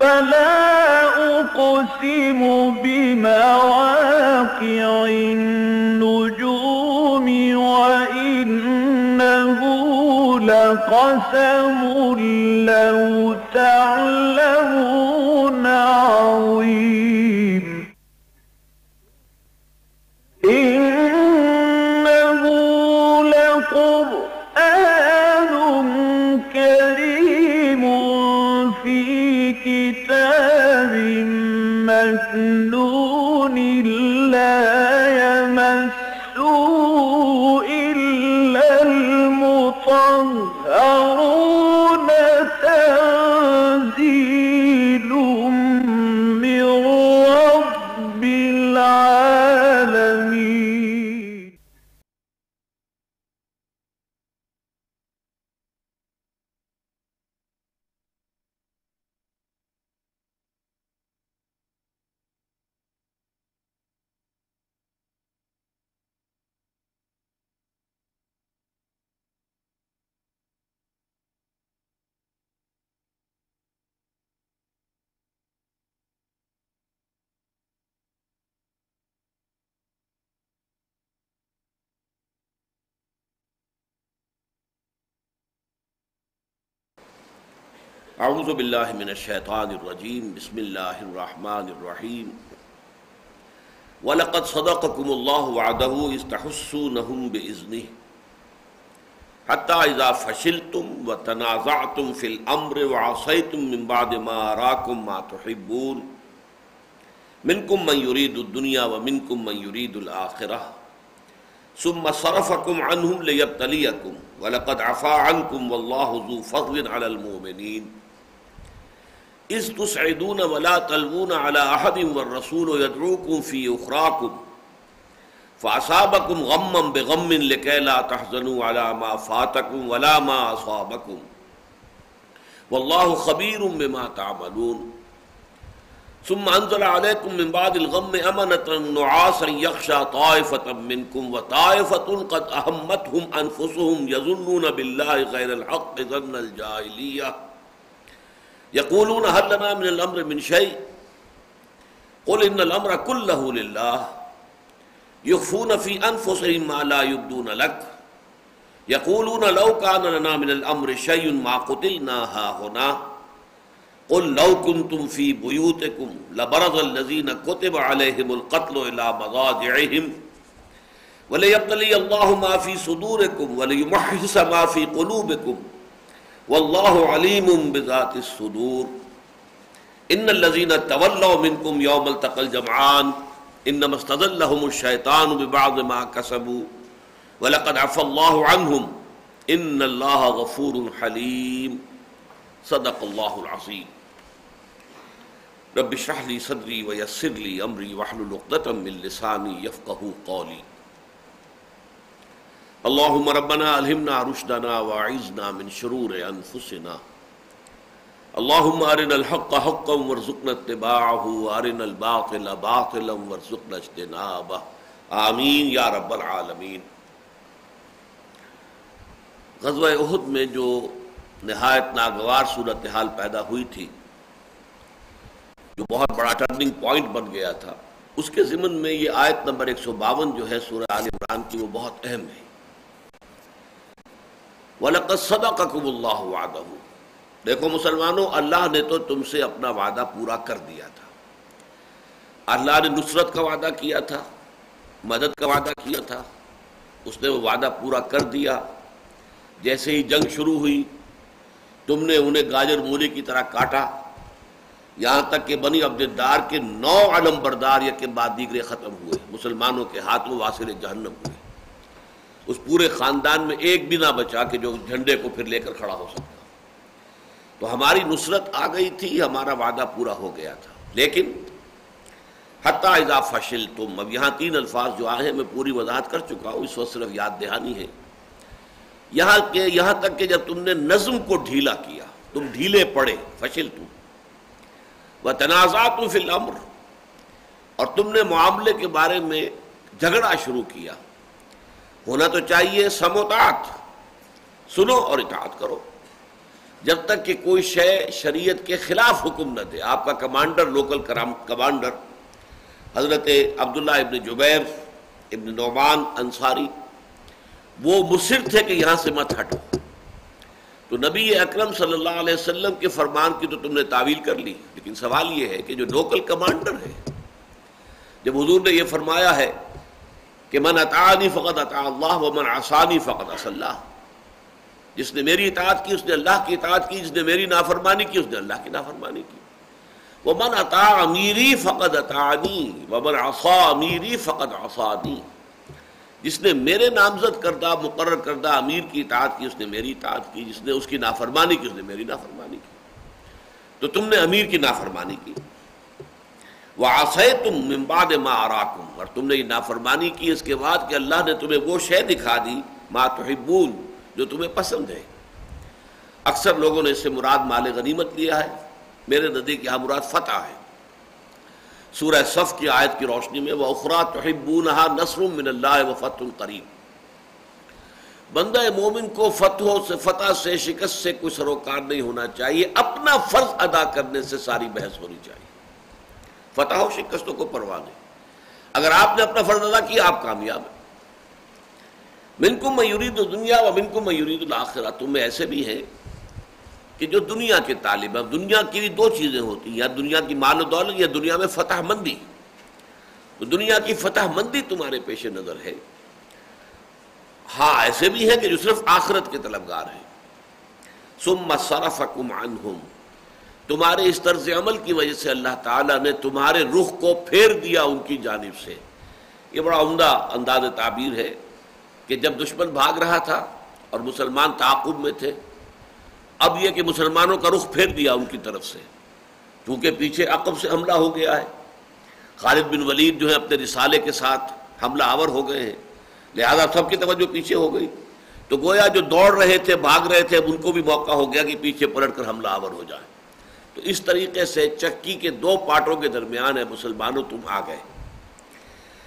فلا أقسم بمواقع النجوم وإنه لقسم لو تعلمون مكنون اعوذ باللہ من الشیطان الرجیم، بسم اللہ الرحمن الرحیم. وَلَقَدْ صَدَقَكُمُ اللَّهُ وَعَدَهُ اِسْتَحُسُّونَهُمْ بِإِذْنِهِ حَتَّى إِذَا فَشِلْتُمْ وَتَنَازَعْتُمْ فِي الْأَمْرِ وَعَصَيْتُمْ مِنْ بَعْدِ مَا أَرَاكُمْ مَا تُحِبُّونَ. مِنْكُمْ مَنْ يُرِيدُ الدُّنْيَا وَمِنْكُمْ مَنْ يُرِيدُ الْآخِرَةَ ثُمَّ صَرَفَكُمْ عَنْهُمْ لِيَبْتَلِيَكُمْ وَلَقَدْ عَفَا عَنْكُمْ وَاللَّهُ ذُو فَضْلٍ عَلَى الْمُؤْمِنِينَ اس تسعدون ولا تلوون على احد والرسول يدعوكم في اخراكم فاصابكم غما بغم لكي لا تحزنوا على ما فاتكم ولا ما اصابكم والله خبير بما تعملون. ثم انزل عليكم من بعد الغم امنه نعاسا يخشى طائفه منكم وطائفه قد اهمتهم انفسهم يظنون بالله غير الحق ظن الجاهليه یقولون هل لنا من الامر من شيء قل ان الامر كله لله يخفون في انفسهم ما لا يبدون لك يقولون لو كان لنا من الامر شيء ما قتلنا ها هنا قل لو كنتم في بيوتكم لبرز الذين كتب عليهم القتل الى مضاجعهم وليبتلي الله ما في صدوركم وليمحص ما في قلوبكم واللہ علیم بذات الصدور. ان الذين تولوا منكم يوم التقى الجمعان انما استذلهم الشيطان ببعض ما كسبوا ولقد عفى الله عنهم ان الله غفور حليم صدق الله العظيم رب اشرح لي صدري ويسر لي امري واحلل عقدة من لساني يفقهوا قولي اللهم ربنا الهمنا رشدنا واعذنا من شرور انفسنا. اللهم ارنا الحق حقا وارزقنا اتباعه وارنا الباطل باطلا وارزقنا اجتنابه. آمین یا رب العالمین. غزوہ احد میں جو نہایت ناگوار صورتحال پیدا ہوئی تھی، جو بہت بڑا ٹرننگ پوائنٹ بن گیا تھا، اس کے ضمن میں یہ آیت نمبر 152 جو ہے سورہ آل عمران کی وہ بہت اہم ہے۔ وَلَقَدْ صَدَقَكُمُ اللَّهُ وَعَدَهُ۔ دیکھو مسلمانوں، اللہ نے تو تم سے اپنا وعدہ پورا کر دیا تھا۔ اللہ نے نصرت کا وعدہ کیا تھا، مدد کا وعدہ کیا تھا، اس نے وہ وعدہ پورا کر دیا۔ جیسے ہی جنگ شروع ہوئی، تم نے انہیں گاجر مولی کی طرح کاٹا۔ یہاں تک کہ بنی عبدالدار کے نو علم بردار یا کے بعد دیگرے ختم ہوئے۔ مسلمانوں کے ہاتھ میں واصل جہنم ہوئے۔ اس پورے خاندان میں ایک بھی نہ بچا کہ جو جھنڈے کو پھر لے کر کھڑا ہو سکتا۔ تو ہماری نصرت آ گئی تھی، ہمارا وعدہ پورا ہو گیا تھا۔ لیکن حتیٰ اذا فشل تم اب یہاں تین الفاظ جو آئے ہیں، میں پوری وضاحت کر چکا ہوں، اس وقت صرف یاد دہانی ہے۔ یہاں کے، یہاں تک کہ جب تم نے نظم کو ڈھیلا کیا، تم ڈھیلے پڑے فشل تم وہ تنازعات فی الامر اور تم نے معاملے کے بارے میں جھگڑا شروع کیا۔ ہونا تو چاہیے سموتات سنو اور اطاعت کرو۔ جب تک کہ کوئی شے شریعت کے خلاف حکم نہ دے، آپ کا کمانڈر، لوکل کمانڈر، حضرت عبداللہ ابن جبیر، ابن نعمان انصاری، وہ مصر تھے کہ یہاں سے مت ہٹو۔ تو نبی اکرم صلی اللہ علیہ وسلم کے فرمان کی تو تم نے تعویل کر لی، لیکن سوال یہ ہے کہ جو لوکل کمانڈر ہے، جب حضور نے یہ فرمایا ہے کہ من اطاعنی فقط اطاع اللہ و من آسانی فقط اللہ۔ جس نے میری اطاعت کی، اس نے اللہ کی اطاعت کی، جس نے میری نافرمانی کی، اس نے اللہ کی نافرمانی کی۔ وہ من عطا امیری فقط اطانی و من عصا امیری فقط آسانی جس نے میرے نامزد کردہ، مقرر کردہ امیر کی اطاعت کی، اس نے میری اطاعت کی۔ جس نے اس کی نافرمانی کی، اس نے میری نافرمانی کی۔ تو تم نے امیر کی نافرمانی کی۔ وہ آسے تم ممباد ماں آراکم۔ اور تم نے یہ نافرمانی کی اس کے بعد کہ اللہ نے تمہیں وہ شے دکھا دی، ما تحبون، جو تمہیں پسند ہے۔ اکثر لوگوں نے اس سے مراد مال غنیمت لیا ہے۔ میرے نزدیک یہاں مراد فتح ہے۔ سورہ صف کی آیت کی روشنی میں وہ اخرا تحبونہا نصر من اللہ و فتح القریب بندہ مومن کو فتحوں سے فتح سے شکست سے کوئی سروکار نہیں ہونا چاہیے، اپنا فرض ادا کرنے سے ساری بحث ہونی چاہیے۔ فتح و شکستوں کو پرواہ نہیں اگر آپ نے اپنا فرض ادا کیا، آپ کامیاب ہیں۔ منکم میورید دنیا و منکم میورید الآخرہ تم میں ایسے بھی ہیں کہ جو دنیا کے طالب ہیں، دنیا کی بھی دو چیزیں ہوتی ہیں، یا دنیا کی مال و دولت یا دنیا میں فتح مندی۔ تو دنیا کی فتح مندی تمہارے پیش نظر ہے۔ ہاں ایسے بھی ہیں کہ جو صرف آخرت کے طلبگار ہیں۔ سم صرفکم عنہم۔ تمہارے اس طرز عمل کی وجہ سے اللہ تعالیٰ نے تمہارے رخ کو پھیر دیا ان کی جانب سے۔ یہ بڑا عمدہ انداز تعبیر ہے کہ جب دشمن بھاگ رہا تھا اور مسلمان تعاقب میں تھے، اب یہ کہ مسلمانوں کا رخ پھیر دیا ان کی طرف سے۔ کیونکہ پیچھے عقب سے حملہ ہو گیا ہے۔ خالد بن ولید جو ہے اپنے رسالے کے ساتھ حملہ آور ہو گئے ہیں۔ لہذا سب کی توجہ پیچھے ہو گئی۔ تو گویا جو دوڑ رہے تھے، بھاگ رہے تھے ان کو بھی موقع ہو گیا کہ پیچھے پلٹ کر حملہ آور ہو جائے۔ تو اس طریقے سے چکی کے دو پارٹوں کے درمیان ہے، مسلمانوں تم آ گئے۔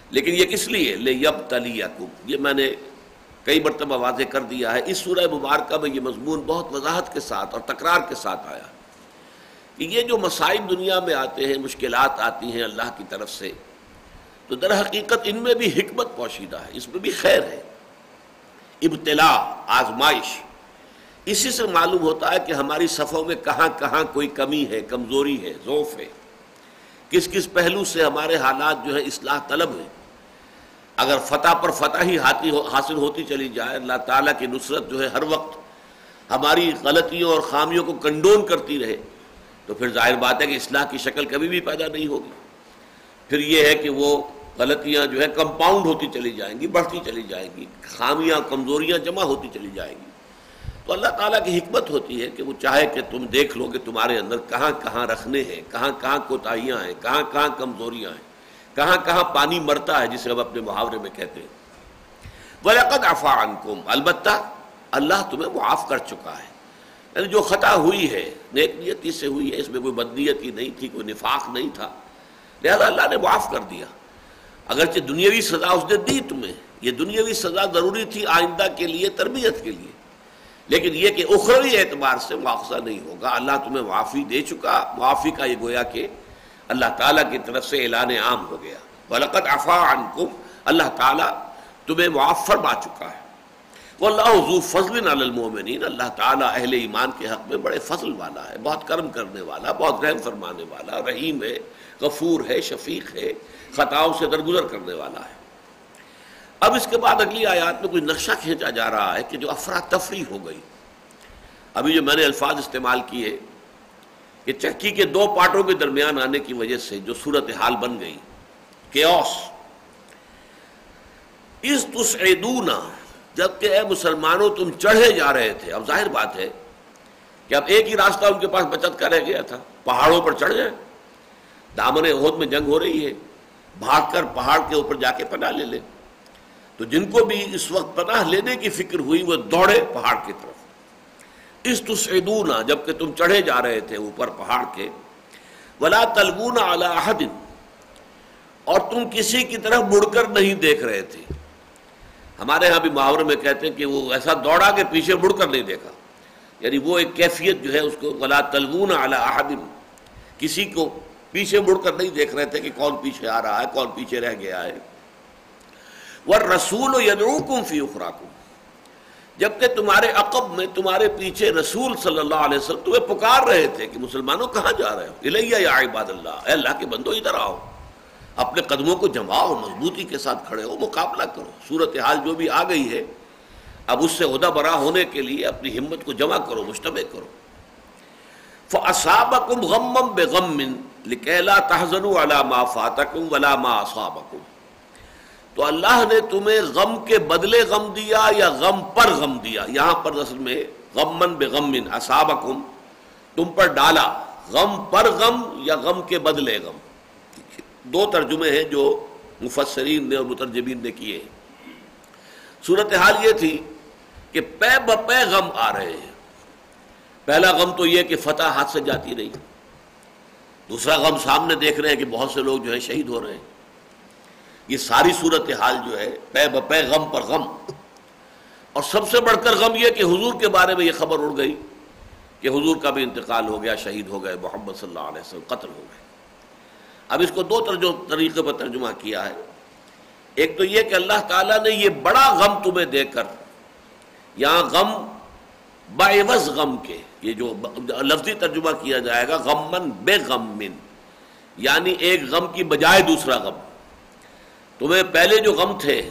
لیکن یہ کس لیے؟ لے یب تلی یہ میں نے کئی مرتبہ واضح کر دیا ہے۔ اس سورہ مبارکہ میں یہ مضمون بہت وضاحت کے ساتھ اور تکرار کے ساتھ آیا کہ یہ جو مسائل دنیا میں آتے ہیں، مشکلات آتی ہیں اللہ کی طرف سے، تو در حقیقت ان میں بھی حکمت پوشیدہ ہے، اس میں بھی خیر ہے۔ ابتلا آزمائش۔ اسی سے معلوم ہوتا ہے کہ ہماری صفوں میں کہاں کہاں کوئی کمی ہے، کمزوری ہے ذوف ہے۔ کس کس پہلو سے ہمارے حالات جو ہے اصلاح طلب ہیں۔ اگر فتح پر فتح ہی حاصل ہوتی چلی جائے، اللہ تعالیٰ کی نصرت جو ہے ہر وقت ہماری غلطیوں اور خامیوں کو کنڈون کرتی رہے، تو پھر ظاہر بات ہے کہ اصلاح کی شکل کبھی بھی پیدا نہیں ہوگی۔ پھر یہ ہے کہ وہ غلطیاں جو ہے کمپاؤنڈ ہوتی چلی جائیں گی، بڑھتی چلی جائیں گی، خامیاں، کمزوریاں جمع ہوتی چلی جائیں گی۔ تو اللہ تعالیٰ کی حکمت ہوتی ہے کہ وہ چاہے کہ تم دیکھ لو کہ تمہارے اندر کہاں کہاں رکھنے ہیں، کہاں کہاں کوتاہیاں ہیں، کہاں کہاں کمزوریاں ہیں، کہاں کہاں پانی مرتا ہے جسے ہم اپنے محاورے میں کہتے ہیں۔ وَلَقَدْ عَفَا عَنْكُمْ، البتہ اللہ تمہیں معاف کر چکا ہے۔ یعنی جو خطا ہوئی ہے، نیک نیتی سے ہوئی ہے، اس میں کوئی بدنیتی نہیں تھی، کوئی نفاق نہیں تھا۔ لہذا اللہ نے معاف کر دیا۔ اگرچہ دنیاوی سزا اس نے دی تمہیں، یہ دنیاوی سزا ضروری تھی آئندہ کے لیے، تربیت کے لیے۔ لیکن یہ کہ اخروی اعتبار سے مواخذہ نہیں ہوگا۔ اللہ تمہیں معافی دے چکا۔ معافی کا یہ گویا کہ اللہ تعالیٰ کی طرف سے اعلان عام ہو گیا۔ ولقت افا عنکم اللہ تعالیٰ تمہیں معاف فرما چکا ہے۔ وہ اللہ حضو فضل المومنین اللہ تعالیٰ اہل ایمان کے حق میں بڑے فضل والا ہے۔ بہت کرم کرنے والا، بہت رحم فرمانے والا، رحیم ہے، غفور ہے، شفیق ہے، خطاؤں سے درگزر کرنے والا ہے۔ اب اس کے بعد اگلی آیات میں کوئی نقشہ کھینچا جا رہا ہے کہ جو افراتفری ہو گئی۔ ابھی جو میں نے الفاظ استعمال کیے کہ چکی کے دو پارٹوں کے درمیان آنے کی وجہ سے جو صورت حال بن گئی، کیوس۔ اس تسعدونا، جبکہ اے مسلمانوں تم چڑھے جا رہے تھے۔ اب ظاہر بات ہے کہ اب ایک ہی راستہ ان کے پاس بچت کا رہ گیا تھا۔ پہاڑوں پر چڑھ جائیں۔ دامن عہد میں جنگ ہو رہی ہے۔ بھاگ کر پہاڑ کے اوپر جا کے پناہ لے لیں۔ تو جن کو بھی اس وقت پناہ لینے کی فکر ہوئی وہ دوڑے پہاڑ کی طرف۔ اس تسعدونا جبکہ تم چڑھے جا رہے تھے اوپر پہاڑ کے، ولا تلگون اعلی اور تم کسی کی طرف مڑ کر نہیں دیکھ رہے تھے۔ ہمارے ہاں بھی محاورے میں کہتے ہیں کہ وہ ایسا دوڑا کہ پیچھے مڑ کر نہیں دیکھا۔ یعنی وہ ایک کیفیت جو ہے اس کو، ولا تلون اعلیٰ احدم کسی کو پیچھے مڑ کر نہیں دیکھ رہے تھے کہ کون پیچھے آ رہا ہے، کون پیچھے رہ گیا ہے۔ وہ رسول و یدعوکم فی اخراکم جبکہ تمہارے عقب میں تمہارے پیچھے رسول صلی اللہ علیہ وسلم تمہیں پکار رہے تھے کہ مسلمانوں کہاں جا رہے ہو؟ الیہ یا عباد اللہ، اے اللہ کے بندو ادھر آؤ، اپنے قدموں کو جماؤ، مضبوطی کے ساتھ کھڑے ہو، مقابلہ کرو۔ صورتحال جو بھی آ گئی ہے، اب اس سے عہدہ برا ہونے کے لیے اپنی ہمت کو جمع کرو، مشتبہ کرو۔ فَأَصَابَكُمْ غَمًّا بِغَمٍّ لِكَيْ لَا تَحْزَنُوا عَلَى مَا فَاتَكُمْ وَلَا مَا أَصَابَكُمْ تو اللہ نے تمہیں غم کے بدلے غم دیا یا غم پر غم دیا؟ یہاں پر اصل میں غمن بغمن اصابکم، تم پر ڈالا، غم پر غم یا غم کے بدلے غم؟ دو ترجمے ہیں جو مفسرین نے اور مترجمین نے کیے ہیں۔ صورتحال یہ تھی کہ پے بپے غم آ رہے ہیں۔ پہلا غم تو یہ کہ فتح ہاتھ سے جاتی رہی دوسرا غم سامنے دیکھ رہے ہیں کہ بہت سے لوگ جو ہے شہید ہو رہے ہیں۔ یہ ساری صورتحال جو ہے، پے بپے غم پر غم۔ اور سب سے بڑھ کر غم یہ کہ حضور کے بارے میں یہ خبر اڑ گئی کہ حضور کا بھی انتقال ہو گیا، شہید ہو گئے، محمد صلی اللہ علیہ وسلم قتل ہو گئے۔ اب اس کو دو طریقے پر ترجمہ کیا ہے۔ ایک تو یہ کہ اللہ تعالیٰ نے یہ بڑا غم تمہیں دے کر، یہاں غم باعوض غم کے، یہ جو لفظی ترجمہ کیا جائے گا غمن بے غم من یعنی ایک غم کی بجائے دوسرا غم۔ تمہیں پہلے جو غم تھے،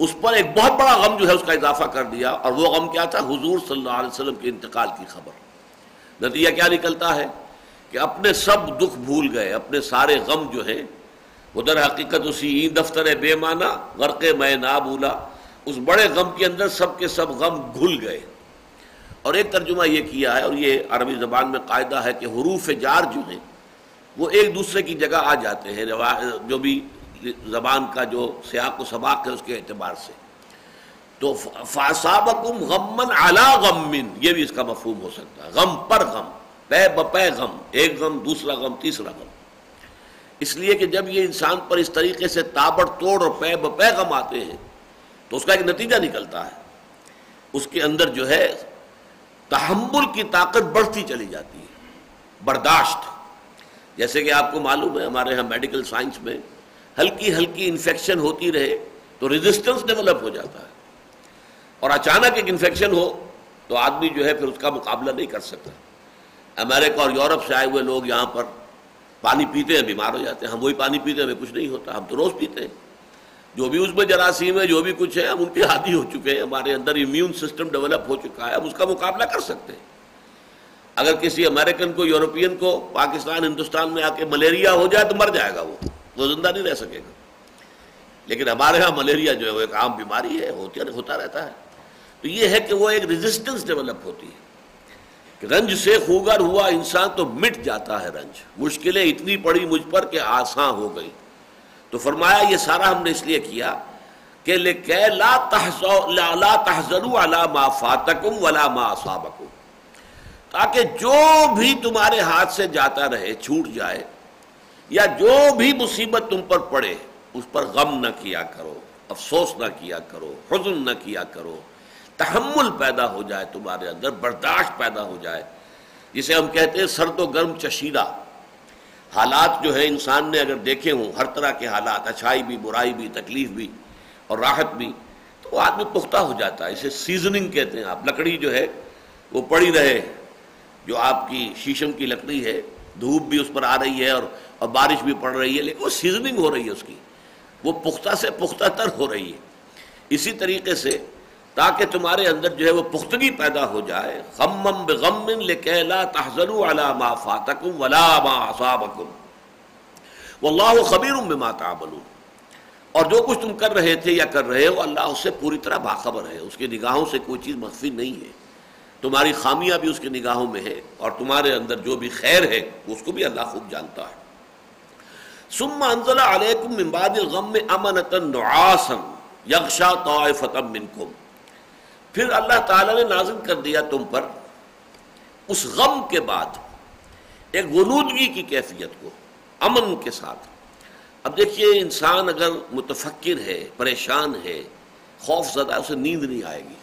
اس پر ایک بہت بڑا غم جو ہے اس کا اضافہ کر دیا، اور وہ غم کیا تھا؟ حضور صلی اللہ علیہ وسلم کے انتقال کی خبر۔ نتیجہ کیا نکلتا ہے؟ کہ اپنے سب دکھ بھول گئے، اپنے سارے غم جو ہیں، وہ در حقیقت اسی این دفتر بے معنی غرق میں نہ بھولا، اس بڑے غم کے اندر سب کے سب غم گھل گئے۔ اور ایک ترجمہ یہ کیا ہے، اور یہ عربی زبان میں قاعدہ ہے کہ حروف جار جو ہیں، وہ ایک دوسرے کی جگہ آ جاتے ہیں جو بھی زبان کا جو سیاق و سباق ہے اس کے اعتبار سے۔ تو فاسابکم غمن علا غمن یہ بھی اس کا مفہوم ہو سکتا ہے۔ غم پر غم، پے بپے غم، ایک غم، دوسرا غم، تیسرا غم۔ اس لیے کہ جب یہ انسان پر اس طریقے سے تابڑ توڑ اور پے بپے غم آتے ہیں، تو اس کا ایک نتیجہ نکلتا ہے۔ اس کے اندر جو ہے، تحمل کی طاقت بڑھتی چلی جاتی ہے، برداشت۔ جیسے کہ آپ کو معلوم ہے، ہمارے یہاں میڈیکل سائنس میں ہلکی ہلکی انفیکشن ہوتی رہے تو ریزسٹنس ڈیولپ ہو جاتا ہے۔ اور اچانک ایک انفیکشن ہو تو آدمی جو ہے پھر اس کا مقابلہ نہیں کر سکتا۔ امریکہ اور یورپ سے آئے ہوئے لوگ یہاں پر پانی پیتے ہیں، بیمار ہو جاتے ہیں۔ ہم وہی پانی پیتے ہیں، ہمیں کچھ نہیں ہوتا۔ ہم تو روز پیتے ہیں۔ جو بھی اس میں جراثیم ہے، جو بھی کچھ ہے، ہم ان کے عادی ہو چکے ہیں۔ ہمارے اندر امیون سسٹم ڈیولپ ہو چکا ہے، ہم اس کا مقابلہ کر سکتے ہیں۔ اگر کسی امریکن کو، یورپین کو، پاکستان، ہندوستان میں آ کے ملیریا ہو جائے تو مر جائے گا وہ۔ وہ زندہ نہیں رہ سکے گا۔ لیکن ہمارے ہاں ملیریا جو ہے وہ ایک عام بیماری ہے ہوتا رہتا ہے۔ تو یہ ہے کہ وہ ایک ریزسٹنس ڈیولپ ہوتی ہے۔ کہ رنج سے خوگر ہوا انسان تو مٹ جاتا ہے رنج۔ مشکلیں اتنی پڑی مجھ پر کہ آسان ہو گئی۔ تو فرمایا یہ سارا ہم نے اس لیے کیا کہ لا ما فاتکم ولا ما اصابکم۔ تاکہ جو بھی تمہارے ہاتھ سے جاتا رہے، چھوٹ جائے یا جو بھی مصیبت تم پر پڑے، اس پر غم نہ کیا کرو، افسوس نہ کیا کرو، حزن نہ کیا کرو۔ تحمل پیدا ہو جائے تمہارے اندر، برداشت پیدا ہو جائے۔ جسے ہم کہتے ہیں سرد و گرم چشیدہ۔ حالات جو ہے انسان نے اگر دیکھے ہوں، ہر طرح کے حالات، اچھائی بھی، برائی بھی، تکلیف بھی اور راحت بھی، تو وہ آدمی پختہ ہو جاتا ہے۔ اسے سیزننگ کہتے ہیں آپ۔ لکڑی جو ہے، وہ پڑی رہے، جو آپ کی شیشم کی لکڑی ہے دھوپ بھی اس پر آ رہی ہے اور اور بارش بھی پڑ رہی ہے، لیکن وہ سیزننگ ہو رہی ہے اس کی۔ وہ پختہ سے پختہ تر ہو رہی ہے۔ اسی طریقے سے تاکہ تمہارے اندر جو ہے وہ پختگی پیدا ہو جائے، غمم بغم لکہ لا تحزنوا علی ما فاتکم ولا ما اصابکم۔ واللہ خبیر بما تعملون۔ اور جو کچھ تم کر رہے تھے یا کر رہے ہو، اللہ اس سے پوری طرح باخبر ہے۔ اس کی نگاہوں سے کوئی چیز مخفی نہیں ہے۔ تمہاری خامیاں بھی اس کی نگاہوں میں ہے اور تمہارے اندر جو بھی خیر ہے، اس کو بھی اللہ خوب جانتا ہے۔ ثم انزل علیکم من بعد الغم امنتا نعاسا یغشا طائفتا منکم۔ پھر اللہ تعالیٰ نے نازل کر دیا تم پر اس غم کے بعد ایک غنودگی کی کیفیت کو، امن کے ساتھ۔ اب دیکھیے، انسان اگر متفکر ہے، پریشان ہے خوف زدہ اسے نیند نہیں آئے گی۔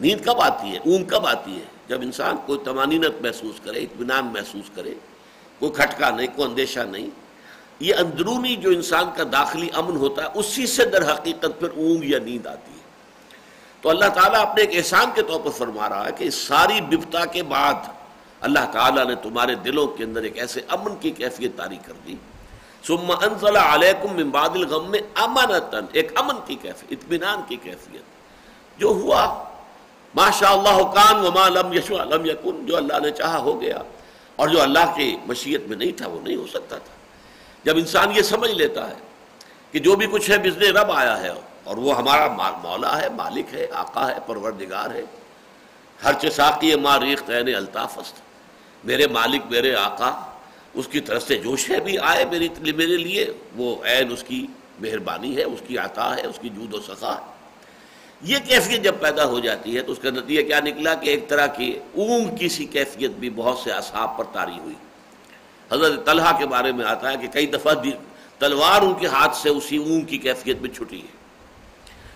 نیند کب آتی ہے؟ اونگ کب آتی ہے؟ جب انسان کوئی تمانینت محسوس کرے، اطمینان محسوس کرے، کوئی کھٹکا نہیں، کوئی اندیشہ نہیں، یہ اندرونی جو انسان کا داخلی امن ہوتا ہے، اسی سے در حقیقت پھر اونگ یا نیند آتی ہے۔ تو اللہ تعالیٰ اپنے ایک احسان کے طور پر فرما رہا ہے کہ اس ساری بپتا کے بعد اللہ تعالیٰ نے تمہارے دلوں کے اندر ایک ایسے امن کی کیفیت تاری کر دی۔ ثم انزل علیکم من بعد الغم میں امنتن ایک امن کی کیفیت، اطمینان کی کیفیت۔ جو ہوا ماشاء اللہ کان وما لم یشوا لم یکن، جو اللہ نے چاہا ہو گیا اور جو اللہ کی مشیت میں نہیں تھا، وہ نہیں ہو سکتا تھا۔ جب انسان یہ سمجھ لیتا ہے کہ جو بھی کچھ ہے بزن رب آیا ہے اور وہ ہمارا مولا ہے، مالک ہے، آقا ہے، پروردگار ہے، ہر چساقی ماریخ عین الطافست میرے مالک، میرے آقا، اس کی طرف سے جو شے بھی آئے میری میرے لیے۔ وہ عین اس کی مہربانی ہے، اس کی عطا ہے، اس کی جود و سخا ہے۔ یہ کیفیت جب پیدا ہو جاتی ہے تو اس کا نتیجہ کیا نکلا کہ ایک طرح کی اونگ کی سی کیفیت بھی بہت سے اصحاب پر تاری ہوئی۔ حضرت طلحہ کے بارے میں آتا ہے کہ کئی دفعہ تلوار ان کے ہاتھ سے اسی اونگ کی کیفیت میں چھٹی ہے۔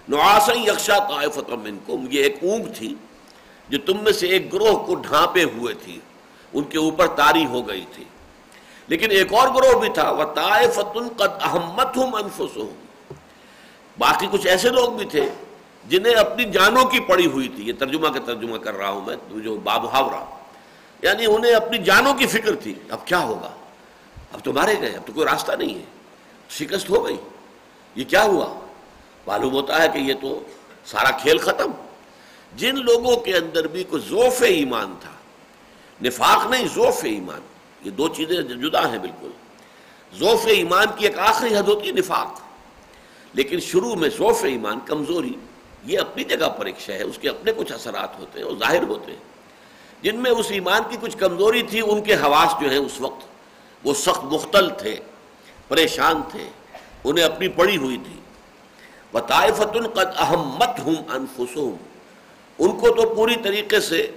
نواس یکشا طائفت منکم، یہ ایک اونگ تھی جو تم میں سے ایک گروہ کو ڈھانپے ہوئے تھی، ان کے اوپر تاری ہو گئی تھی۔ لیکن ایک اور گروہ بھی تھا، وہ طائفت قد احمد ہوں باقی کچھ ایسے لوگ بھی تھے جنہیں اپنی جانوں کی پڑی ہوئی تھی، یہ ترجمہ کا ترجمہ کر رہا ہوں میں جو بابحاورہ یعنی انہیں اپنی جانوں کی فکر تھی، اب کیا ہوگا؟ اب تو مارے گئے، اب تو کوئی راستہ نہیں ہے، شکست ہو گئی۔ یہ کیا ہوا؟ معلوم ہوتا ہے کہ یہ تو سارا کھیل ختم۔ جن لوگوں کے اندر بھی کوئی ذوف ایمان تھا، نفاق نہیں ذوف ایمان، یہ دو چیزیں جدا ہیں بالکل۔ ذوف ایمان کی ایک آخری حد ہوتی ہے نفاق، لیکن شروع میں ذوف ایمان کمزوری۔ یہ اپنی جگہ پر ایک شے ہے، اس کے اپنے کچھ اثرات ہوتے ہیں اور ظاہر ہوتے ہیں۔ جن میں اس ایمان کی کچھ کمزوری تھی، ان کے حواس جو ہیں اس وقت، وہ سخت مختل تھے، پریشان تھے، انہیں اپنی پڑی ہوئی تھی۔ طائفت قد احمت ہوں انفسوم ان کو تو پوری طریقے سے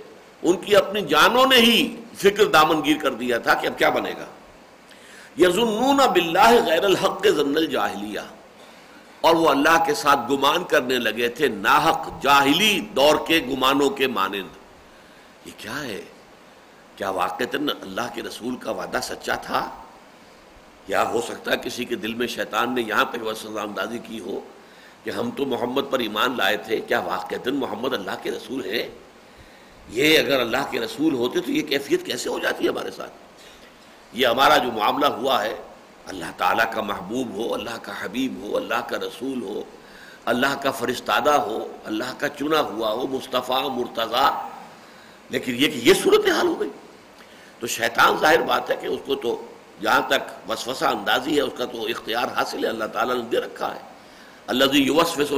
ان کی اپنی جانوں نے ہی فکر دامن گیر کر دیا تھا کہ اب کیا بنے گا۔ یزنون باللہ غیر الحق ضن الجاہلیہ اور وہ اللہ کے ساتھ گمان کرنے لگے تھے، ناحق جاہلی دور کے گمانوں کے مانند۔ یہ کیا ہے؟ کیا واقع اللہ کے رسول کا وعدہ سچا تھا؟ یا ہو سکتا ہے کسی کے دل میں شیطان نے یہاں پہ وسلم اندازی کی ہو کہ ہم تو محمد پر ایمان لائے تھے؟ کیا واقع محمد اللہ کے رسول ہے یہ اگر اللہ کے رسول ہوتے تو یہ کیفیت کیسے ہو جاتی ہے ہمارے ساتھ؟ یہ ہمارا جو معاملہ ہوا ہے اللہ تعالیٰ کا محبوب ہو، اللہ کا حبیب ہو، اللہ کا رسول ہو، اللہ کا فرستادہ ہو، اللہ کا چنا ہوا ہو، مصطفیٰ، مرتضیٰ۔ لیکن یہ کہ یہ صورت حال ہو گئی۔ تو شیطان ظاہر بات ہے کہ اس کو تو جہاں تک وسوسہ اندازی ہے، اس کا تو اختیار حاصل ہے، اللہ تعالیٰ نے دے رکھا ہے۔ اللہ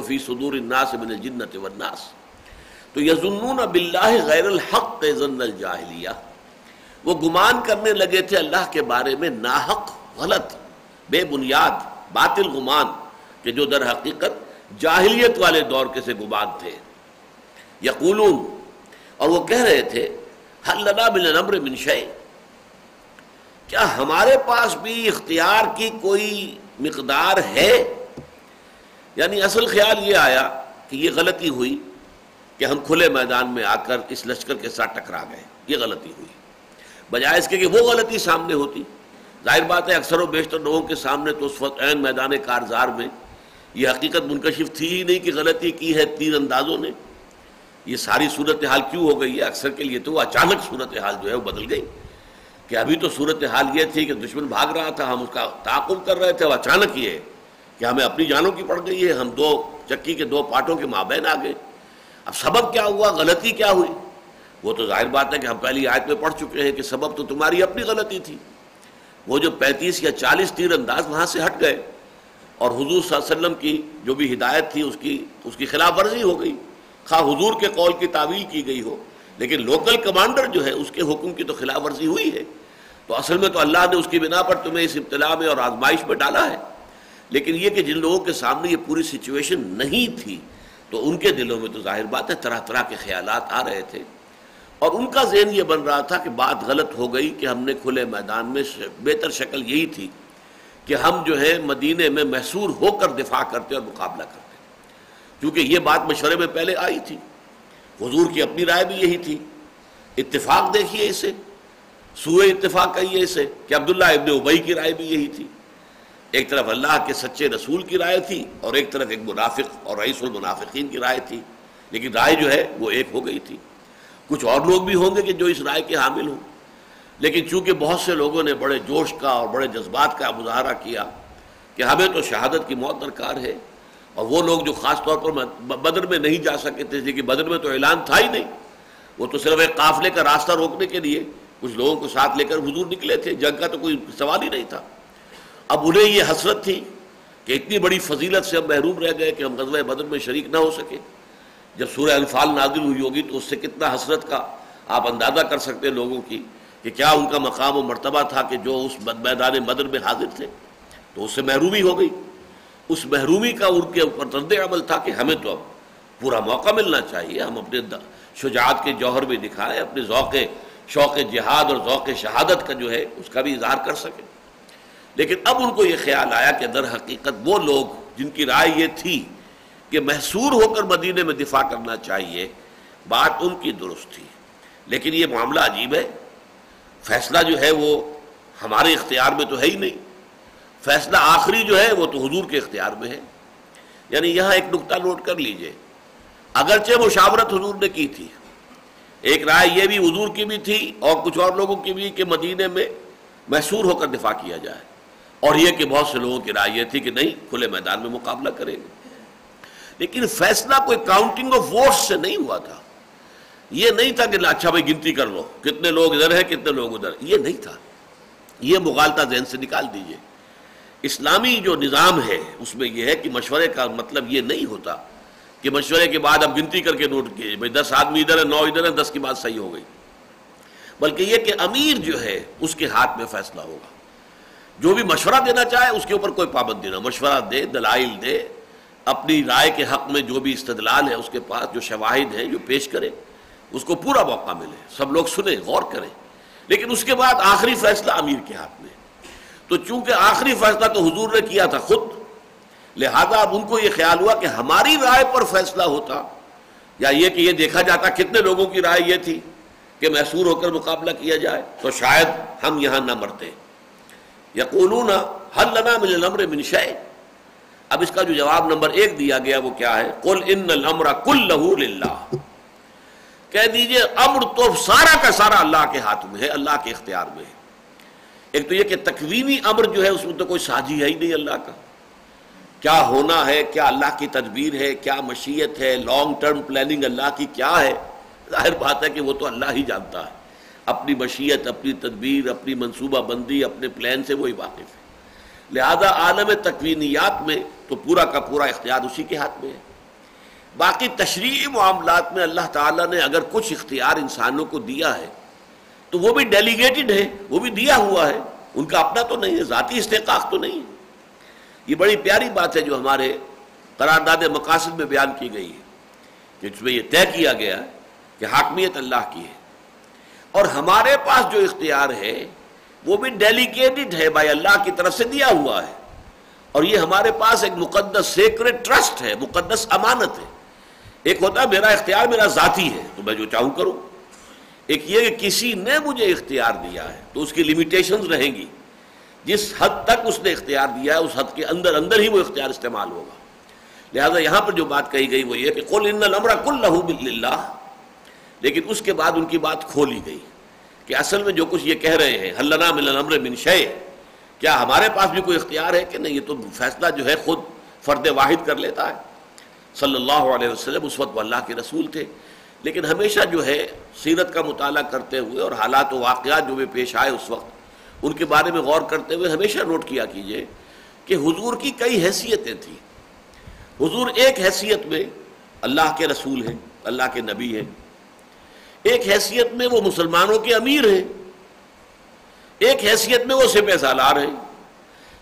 فی صدور الناس من الجنت والناس۔ تو یظنون باللہ غیر الحق ظن الجاہلیہ۔ وہ گمان کرنے لگے تھے اللہ کے بارے میں، ناحق، غلط۔ بے بنیاد، باطل گمان کہ جو در حقیقت جاہلیت والے دور کے سے گمان تھے۔ یقولون، اور وہ کہہ رہے تھے حل لنا من نمر من شے کیا ہمارے پاس بھی اختیار کی کوئی مقدار ہے؟ یعنی اصل خیال یہ آیا کہ یہ غلطی ہوئی کہ ہم کھلے میدان میں آ کر اس لشکر کے ساتھ ٹکرا گئے۔ یہ غلطی ہوئی۔ بجائے اس کے کہ وہ غلطی سامنے ہوتی۔ ظاہر بات ہے، اکثر و بیشتر لوگوں کے سامنے تو اس وقت عین میدان کارزار میں یہ حقیقت منکشف تھی ہی نہیں کہ غلطی کی ہے تیر اندازوں نے۔ یہ ساری صورتحال کیوں ہو گئی ہے؟ اکثر کے لیے تو وہ اچانک صورتحال جو ہے وہ بدل گئی۔ کہ ابھی تو صورتحال یہ تھی کہ دشمن بھاگ رہا تھا، ہم اس کا تعاقب کر رہے تھے، وہ اچانک یہ ہے کہ ہمیں اپنی جانوں کی پڑ گئی ہے۔ ہم دو چکی کے دو پاٹوں کے مابین آ گئے۔ اب سبب کیا ہوا؟ غلطی کیا ہوئی؟ وہ تو ظاہر بات ہے کہ ہم پہلی آیت میں پڑھ چکے ہیں کہ سبب تو تمہاری اپنی غلطی تھی۔ وہ جو پینتیس یا چالیس تیر انداز وہاں سے ہٹ گئے اور حضور صلی اللہ علیہ وسلم کی جو بھی ہدایت تھی، اس کی اس کی خلاف ورزی ہو گئی۔ خواہ حضور کے قول کی تعویل کی گئی ہو، لیکن لوکل کمانڈر جو ہے، اس کے حکم کی تو خلاف ورزی ہوئی ہے۔ تو اصل میں تو اللہ نے اس کی بنا پر تمہیں اس ابتلا میں اور آزمائش میں ڈالا ہے۔ لیکن یہ کہ جن لوگوں کے سامنے یہ پوری سچویشن نہیں تھی، تو ان کے دلوں میں تو ظاہر بات ہے، طرح طرح کے خیالات آ رہے تھے۔ اور ان کا ذہن یہ بن رہا تھا کہ بات غلط ہو گئی کہ ہم نے کھلے میدان میں بہتر شکل یہی تھی کہ ہم جو ہے مدینے میں محسور ہو کر دفاع کرتے اور مقابلہ کرتے۔ کیونکہ یہ بات مشورے میں پہلے آئی تھی۔ حضور کی اپنی رائے بھی یہی تھی۔ اتفاق دیکھیے اسے۔ سوئے اتفاق کہیے اسے کہ عبداللہ ابن ابئی کی رائے بھی یہی تھی۔ ایک طرف اللہ کے سچے رسول کی رائے تھی اور ایک طرف ایک منافق اور رئیس المنافقین کی رائے تھی۔ لیکن رائے جو ہے وہ ایک ہو گئی تھی۔ کچھ اور لوگ بھی ہوں گے کہ جو اس رائے کے حامل ہوں۔ لیکن چونکہ بہت سے لوگوں نے بڑے جوش کا اور بڑے جذبات کا مظاہرہ کیا کہ ہمیں تو شہادت کی موت درکار ہے، اور وہ لوگ جو خاص طور پر بدر میں نہیں جا سکے تھے کہ بدر میں تو اعلان تھا ہی نہیں۔ وہ تو صرف ایک قافلے کا راستہ روکنے کے لیے کچھ لوگوں کو ساتھ لے کر حضور نکلے تھے، جنگ کا تو کوئی سوال ہی نہیں تھا۔ اب انہیں یہ حسرت تھی کہ اتنی بڑی فضیلت سے ہم محروم رہ گئے کہ ہم غزوہ بدر میں شریک نہ ہو سکے۔ جب سورہ انفال نازل ہوئی ہوگی تو اس سے کتنا حسرت کا آپ اندازہ کر سکتے ہیں لوگوں کی کہ کیا ان کا مقام و مرتبہ تھا کہ جو اس میدان مدر میں حاضر تھے؟ تو اس سے محرومی ہو گئی۔ اس محرومی کا ان کے اوپر رد عمل تھا کہ ہمیں تو اب پورا موقع ملنا چاہیے، ہم اپنے شجاعت کے جوہر بھی دکھائیں، اپنے ذوق شوق جہاد اور ذوق شہادت کا جو ہے اس کا بھی اظہار کر سکیں۔ لیکن اب ان کو یہ خیال آیا کہ در حقیقت وہ لوگ جن کی رائے یہ تھی کہ محصور ہو کر مدینے میں دفاع کرنا چاہیے، بات ان کی درست تھی۔ لیکن یہ معاملہ عجیب ہے۔ فیصلہ جو ہے وہ ہمارے اختیار میں تو ہے ہی نہیں۔ فیصلہ آخری جو ہے وہ تو حضور کے اختیار میں ہے۔ یعنی یہاں ایک نقطہ نوٹ کر لیجیے۔ اگرچہ مشاورت حضور نے کی تھی، ایک رائے یہ بھی حضور کی بھی تھی اور کچھ اور لوگوں کی بھی کہ مدینے میں محصور ہو کر دفاع کیا جائے۔ اور یہ کہ بہت سے لوگوں کی رائے یہ تھی کہ نہیں، کھلے میدان میں مقابلہ کریں۔ گے لیکن فیصلہ کوئی کاؤنٹنگ آف ووٹس سے نہیں ہوا تھا۔ یہ نہیں تھا کہ اچھا بھائی گنتی کر لو، کتنے لوگ ادھر ہیں، کتنے لوگ ادھر یہ نہیں تھا۔ یہ مغالطہ ذہن سے نکال دیجیے۔ اسلامی جو نظام ہے، اس میں یہ ہے کہ مشورے کا مطلب یہ نہیں ہوتا کہ مشورے کے بعد اب گنتی کر کے نوٹ کیے بھائی دس آدمی ادھر ہے نو ادھر ہے دس کی بات صحیح ہو گئی۔ بلکہ یہ کہ امیر جو ہے، اس کے ہاتھ میں فیصلہ ہوگا۔ جو بھی مشورہ دینا چاہے، اس کے اوپر کوئی پابندی نہ مشورہ دے، دلائل دے۔ اپنی رائے کے حق میں جو بھی استدلال ہے، اس کے پاس جو شواہد ہیں، جو پیش کرے اس کو پورا موقع ملے۔ سب لوگ سنیں، غور کریں۔ لیکن اس کے بعد آخری فیصلہ امیر کے ہاتھ میں۔ تو چونکہ آخری فیصلہ تو حضور نے کیا تھا خود، لہذا اب ان کو یہ خیال ہوا کہ ہماری رائے پر فیصلہ ہوتا۔ یا یہ کہ یہ دیکھا جاتا کتنے لوگوں کی رائے یہ تھی کہ محسور ہو کر مقابلہ کیا جائے، تو شاید ہم یہاں نہ مرتے۔ یا حل لنا مل نمر منشا اب اس کا جو جواب نمبر ایک دیا گیا وہ کیا ہے؟ کل ان المر کل لہو کہہ دیجیے، امر تو سارا کا سارا اللہ کے ہاتھ میں ہے، اللہ کے اختیار میں ہے۔ ایک تو یہ کہ تکوینی امر جو ہے، اس میں تو کوئی سازی ہے ہی نہیں اللہ کا۔ کیا ہونا ہے، کیا اللہ کی تدبیر ہے، کیا مشیت ہے لانگ ٹرم پلاننگ اللہ کی کیا ہے؟ ظاہر بات ہے کہ وہ تو اللہ ہی جانتا ہے۔ اپنی مشیت، اپنی تدبیر، اپنی منصوبہ بندی، اپنے پلان سے وہی واقف ہے۔ لہذا عالم تکوینیات میں تو پورا کا پورا اختیار اسی کے ہاتھ میں ہے۔ باقی تشریعی معاملات میں اللہ تعالیٰ نے اگر کچھ اختیار انسانوں کو دیا ہے، تو وہ بھی ڈیلیگیٹڈ ہے، وہ بھی دیا ہوا ہے۔ ان کا اپنا تو نہیں ہے، ذاتی استحقاق تو نہیں ہے۔ یہ بڑی پیاری بات ہے جو ہمارے قرارداد مقاصد میں بیان کی گئی ہے کہ اس میں یہ طے کیا گیا کہ حاکمیت اللہ کی ہے۔ اور ہمارے پاس جو اختیار ہے وہ بھی ڈیلیگیٹڈ ہے، بھائی، اللہ کی طرف سے دیا ہوا ہے۔ اور یہ ہمارے پاس ایک مقدس سیکرٹ ٹرسٹ ہے، مقدس امانت ہے۔ ایک ہوتا ہے میرا اختیار میرا ذاتی ہے، تو میں جو چاہوں کروں۔ ایک یہ کہ کسی نے مجھے اختیار دیا ہے، تو اس کی لمیٹیشنز رہیں گی۔ جس حد تک اس نے اختیار دیا ہے، اس حد کے اندر اندر ہی وہ اختیار استعمال ہوگا۔ لہذا یہاں پر جو بات کہی گئی وہ یہ کہ کل ان لمرا کل لہو بلّہ لیکن اس کے بعد ان کی بات کھولی گئی۔ کہ اصل میں جو کچھ یہ کہہ رہے ہیں حلنا مل امر من شے کیا ہمارے پاس بھی کوئی اختیار ہے کہ نہیں؟ یہ تو فیصلہ جو ہے خود فرد واحد کر لیتا ہے۔ صلی اللہ علیہ وسلم اس وقت وہ اللہ کے رسول تھے۔ لیکن ہمیشہ جو ہے سیرت کا مطالعہ کرتے ہوئے اور حالات و واقعات جو بھی پیش آئے اس وقت، ان کے بارے میں غور کرتے ہوئے ہمیشہ نوٹ کیا کیجیے کہ حضور کی کئی حیثیتیں تھیں۔ حضور ایک حیثیت میں اللہ کے رسول ہیں، اللہ کے نبی ہیں۔ ایک حیثیت میں وہ مسلمانوں کے امیر ہیں، ایک حیثیت میں وہ سپہ سالار ہیں۔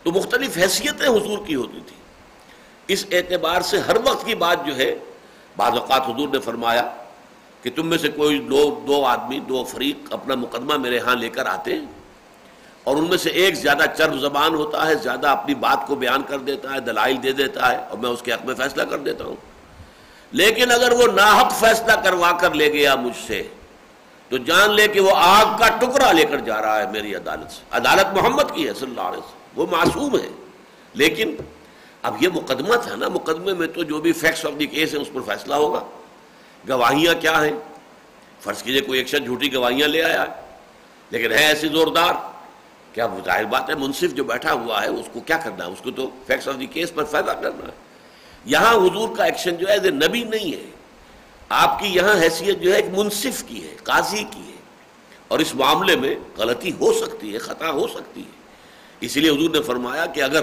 تو مختلف حیثیتیں حضور کی ہوتی تھی اس اعتبار سے ہر وقت کی بات جو ہے، بعض اوقات حضور نے فرمایا کہ تم میں سے کوئی لوگ دو آدمی، دو فریق اپنا مقدمہ میرے ہاں لے کر آتے ہیں اور ان میں سے ایک زیادہ چرب زبان ہوتا ہے، زیادہ اپنی بات کو بیان کر دیتا ہے، دلائل دے دیتا ہے اور میں اس کے حق میں فیصلہ کر دیتا ہوں۔ لیکن اگر وہ ناحق فیصلہ کروا کر لے گیا مجھ سے، تو جان لے کہ وہ آگ کا ٹکڑا لے کر جا رہا ہے میری عدالت سے۔ عدالت محمد کی ہے صلی اللہ علیہ وسلم، وہ معصوم ہے۔ لیکن اب یہ مقدمہ تھا نا، مقدمے میں تو جو بھی فیکٹس آف دی کیس ہے اس پر فیصلہ ہوگا۔ گواہیاں کیا ہیں؟ فرض کیجیے کوئی ایک شخص جھوٹی گواہیاں لے آیا لیکن ہے ایسی زوردار۔ کیا ظاہر بات ہے، منصف جو بیٹھا ہوا ہے، اس کو کیا کرنا ہے؟ اس کو تو فیکٹس آف دی کیس پر فائدہ کرنا ہے۔ یہاں حضور کا ایکشن جو ہے ایز اے نبی نہیں ہے۔ آپ کی یہاں حیثیت جو ہے ایک منصف کی ہے، قاضی کی ہے۔ اور اس معاملے میں غلطی ہو سکتی ہے، خطا ہو سکتی ہے۔ اسی لیے حضور نے فرمایا کہ اگر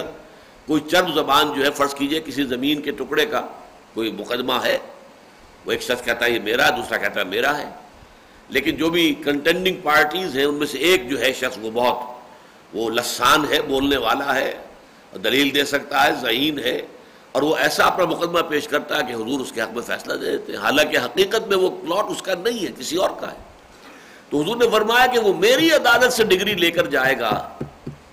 کوئی چرب زبان جو ہے فرض کیجیے کسی زمین کے ٹکڑے کا کوئی مقدمہ ہے، وہ ایک شخص کہتا ہے یہ میرا دوسرا کہتا ہے میرا ہے۔ لیکن جو بھی کنٹینڈنگ پارٹیز ہیں، ان میں سے ایک جو ہے شخص وہ بہت، وہ لسان ہے، بولنے والا ہے، دلیل دے سکتا ہے، ذہین ہے۔ اور وہ ایسا اپنا مقدمہ پیش کرتا ہے کہ حضور اس کے حق میں فیصلہ دے دیتے ہیں۔ حالانکہ حقیقت میں وہ پلاٹ اس کا نہیں ہے، کسی اور کا ہے۔ تو حضور نے فرمایا کہ وہ میری عدالت سے ڈگری لے کر جائے گا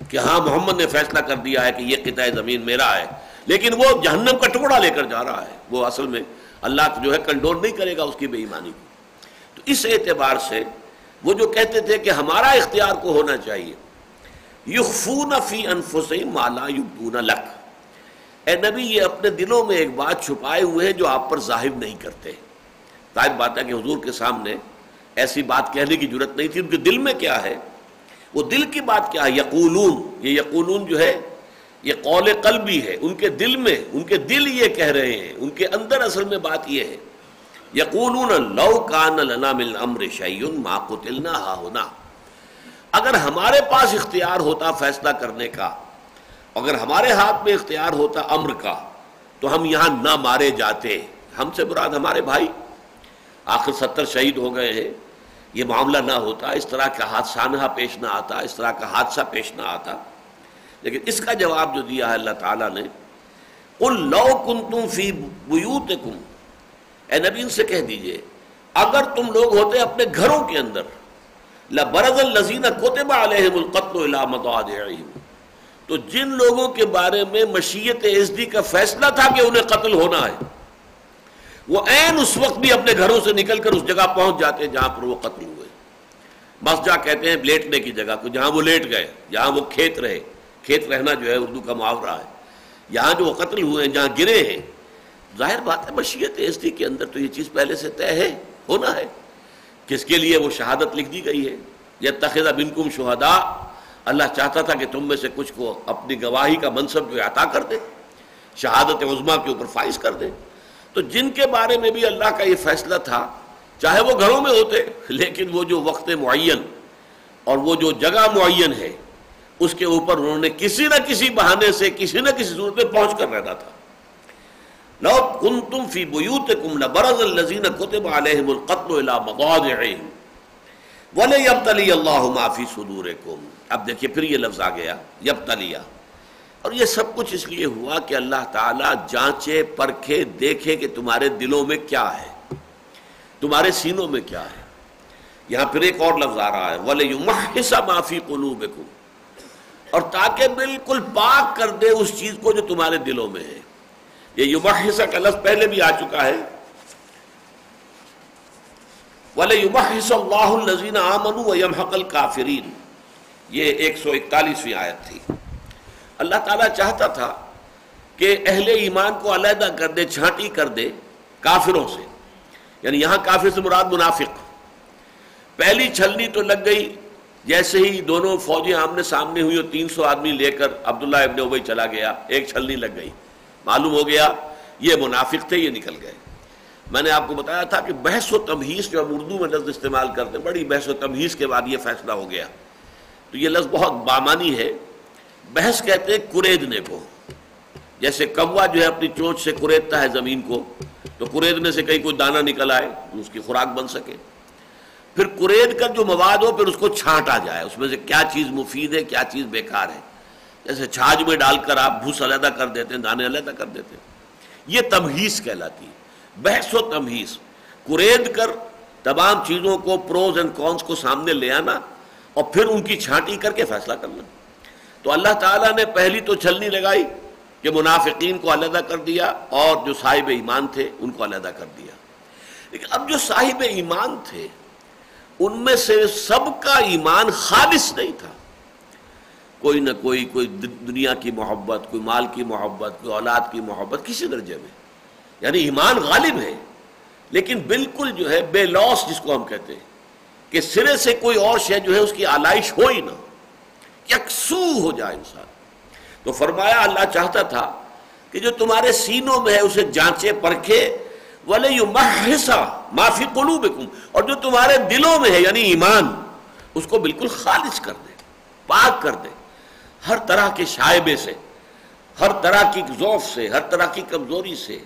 کہ ہاں محمد نے فیصلہ کر دیا ہے کہ یہ قطع زمین میرا ہے، لیکن وہ جہنم کا ٹکڑا لے کر جا رہا ہے۔ وہ اصل میں اللہ جو ہے کنڈول نہیں کرے گا اس کی بے ایمانی کو۔ تو اس اعتبار سے وہ جو کہتے تھے کہ ہمارا اختیار کو ہونا چاہیے، یخفون فی انفسہم مالا یبدون لک۔ اے نبی، یہ اپنے دلوں میں ایک بات چھپائے ہوئے ہیں جو آپ پر ظاہر نہیں کرتے۔ ظاہر بات ہے کہ حضور کے سامنے ایسی بات کہنے کی ضرورت نہیں تھی۔ ان کے دل میں کیا ہے؟ وہ دل کی بات کیا ہے؟ یقولون۔ یہ یقولون جو ہے، یہ قول قلبی ہے۔ ان کے دل میں، ان کے دل یہ کہہ رہے ہیں۔ ان کے اندر اصل میں بات یہ ہے۔ یقولون لو کان لنا من الامر شیء ما قتلنا ہا ہونا اگر ہمارے پاس اختیار ہوتا فیصلہ کرنے کا اگر ہمارے ہاتھ میں اختیار ہوتا امر کا، تو ہم یہاں نہ مارے جاتے۔ ہم سے براد ہمارے بھائی۔ آخر ستر شہید ہو گئے ہیں۔ یہ معاملہ نہ ہوتا، اس طرح کا حادثہ پیش نہ آتا، اس طرح کا حادثہ پیش نہ آتا۔ لیکن اس کا جواب جو دیا ہے اللہ تعالیٰ نے ان لو کن تم فی بیوت اے نبی، ان سے کہہ دیجیے، اگر تم لوگ ہوتے اپنے گھروں کے اندر، لبرز الزین کوتبہ علیہم القتل علامت تو جن لوگوں کے بارے میں مشیت ازدی کا فیصلہ تھا کہ انہیں قتل ہونا ہے، وہ عین اس وقت بھی اپنے گھروں سے نکل کر اس جگہ پہنچ جاتے ہیں جہاں پر وہ قتل ہوئے۔ بس جا کہتے ہیں لیٹنے کی جگہ کو جہاں وہ لیٹ گئے، جہاں وہ کھیت رہے، کھیت رہنا جو ہے اردو کا محاورہ ہے۔ یہاں جو وہ قتل ہوئے ہیں، جہاں گرے ہیں، ظاہر بات ہے مشیت ازدی کے اندر تو یہ چیز پہلے سے طے ہے، ہونا ہے۔ کس کے لیے وہ شہادت لکھ دی گئی ہے؟ یہ تخذہ بنکم شہدا اللہ چاہتا تھا کہ تم میں سے کچھ کو اپنی گواہی کا منصب جو عطا کر دے، شہادت عظما کے اوپر فائز کر دے۔ تو جن کے بارے میں بھی اللہ کا یہ فیصلہ تھا، چاہے وہ گھروں میں ہوتے، لیکن وہ جو وقت معین اور وہ جو جگہ معین ہے، اس کے اوپر انہوں نے کسی نہ کسی بہانے سے، کسی نہ کسی صورت میں پہنچ کر رہنا تھا۔ لو کنتم فی بیوتکم لبرز الذین کتب علیہم القتل الى مضاجعہم۔ وَلَيَبْتَلِيَ اللَّهُ مَا فِي صُدُورِكُمْ اب دیکھیے پھر یہ لفظ آ گیا، یبتلیا۔ اور یہ سب کچھ اس لیے ہوا کہ اللہ تعالیٰ جانچے، پرکھے، دیکھے کہ تمہارے دلوں میں کیا ہے، تمہارے سینوں میں کیا ہے۔ یہاں پھر ایک اور لفظ آ رہا ہے وَلَيُمَحِّسَ مَا فِي قُلُوبِكُمْ۔ اور تاکہ بالکل پاک کر دے اس چیز کو جو تمہارے دلوں میں ہے۔ یہ یمحسا کا لفظ پہلے بھی آ چکا ہے۔ وَلَيُمَحِّسَ اللَّهُ الَّذِينَ آمَنُوا وَيَمْحَقَ الْكَافِرِينَ۔ یہ ایک سو اکتالیسویں آیت تھی۔ اللہ تعالیٰ چاہتا تھا کہ اہل ایمان کو علیحدہ کر دے، چھانٹی کر دے کافروں سے۔ یعنی یہاں کافر سے مراد منافق۔ پہلی چھلنی تو لگ گئی، جیسے ہی دونوں فوجیں آمنے سامنے ہوئی اور تین سو آدمی لے کر عبداللہ ابن ابئی چلا گیا، ایک چھلنی لگ گئی۔ معلوم ہو گیا، یہ منافق تھے، یہ نکل گئے۔ میں نے آپ کو بتایا تھا کہ بحث و تمہیز جو ہم اردو میں لفظ استعمال کرتے ہیں، بڑی بحث و تمہیز کے بعد یہ فیصلہ ہو گیا۔ تو یہ لفظ بہت بامانی ہے۔ بحث کہتے ہیں کریدنے کو۔ جیسے کوا جو ہے اپنی چونچ سے کریدتا ہے زمین کو، تو کریدنے سے کہیں کوئی دانہ نکل آئے، اس کی خوراک بن سکے۔ پھر کرید کر جو مواد ہو، پھر اس کو چھانٹا جائے۔ اس میں سے کیا چیز مفید ہے، کیا چیز بیکار ہے۔ جیسے چھاج میں ڈال کر آپ بھوس علیحدہ کر دیتے ہیں، دانے علیحدہ کر دیتے ہیں۔ یہ تمہیز کہلاتی ہے۔ بحث و تمہیز کرید کر تمام چیزوں کو، پروز اینڈ کونس کو سامنے لے آنا۔ اور پھر ان کی چھانٹی کر کے فیصلہ کرنا۔ تو اللہ تعالیٰ نے پہلی تو چھلنی لگائی کہ منافقین کو علیحدہ کر دیا اور جو صاحب ایمان تھے ان کو علیحدہ کر دیا۔ لیکن اب جو صاحب ایمان تھے، ان میں سے سب کا ایمان خالص نہیں تھا۔ کوئی نہ کوئی کوئی دنیا کی محبت، کوئی مال کی محبت، کوئی اولاد کی محبت، کسی درجے میں۔ یعنی ایمان غالب ہے، لیکن بالکل جو ہے بے لوس جس کو ہم کہتے ہیں۔ کہ سرے سے کوئی اور شے جو ہے اس کی آلائش ہو ہی نہ یکسو ہو جائے انسان۔ تو فرمایا اللہ چاہتا تھا کہ جو تمہارے سینوں میں ہے اسے جانچے، پرکھے والے یو معافی قلوبکم اور جو تمہارے دلوں میں ہے یعنی ایمان، اس کو بالکل خالص کر دے، پاک کر دے۔ ہر طرح کے شائبے سے، ہر طرح کی ذوف سے، ہر طرح کی کمزوری سے،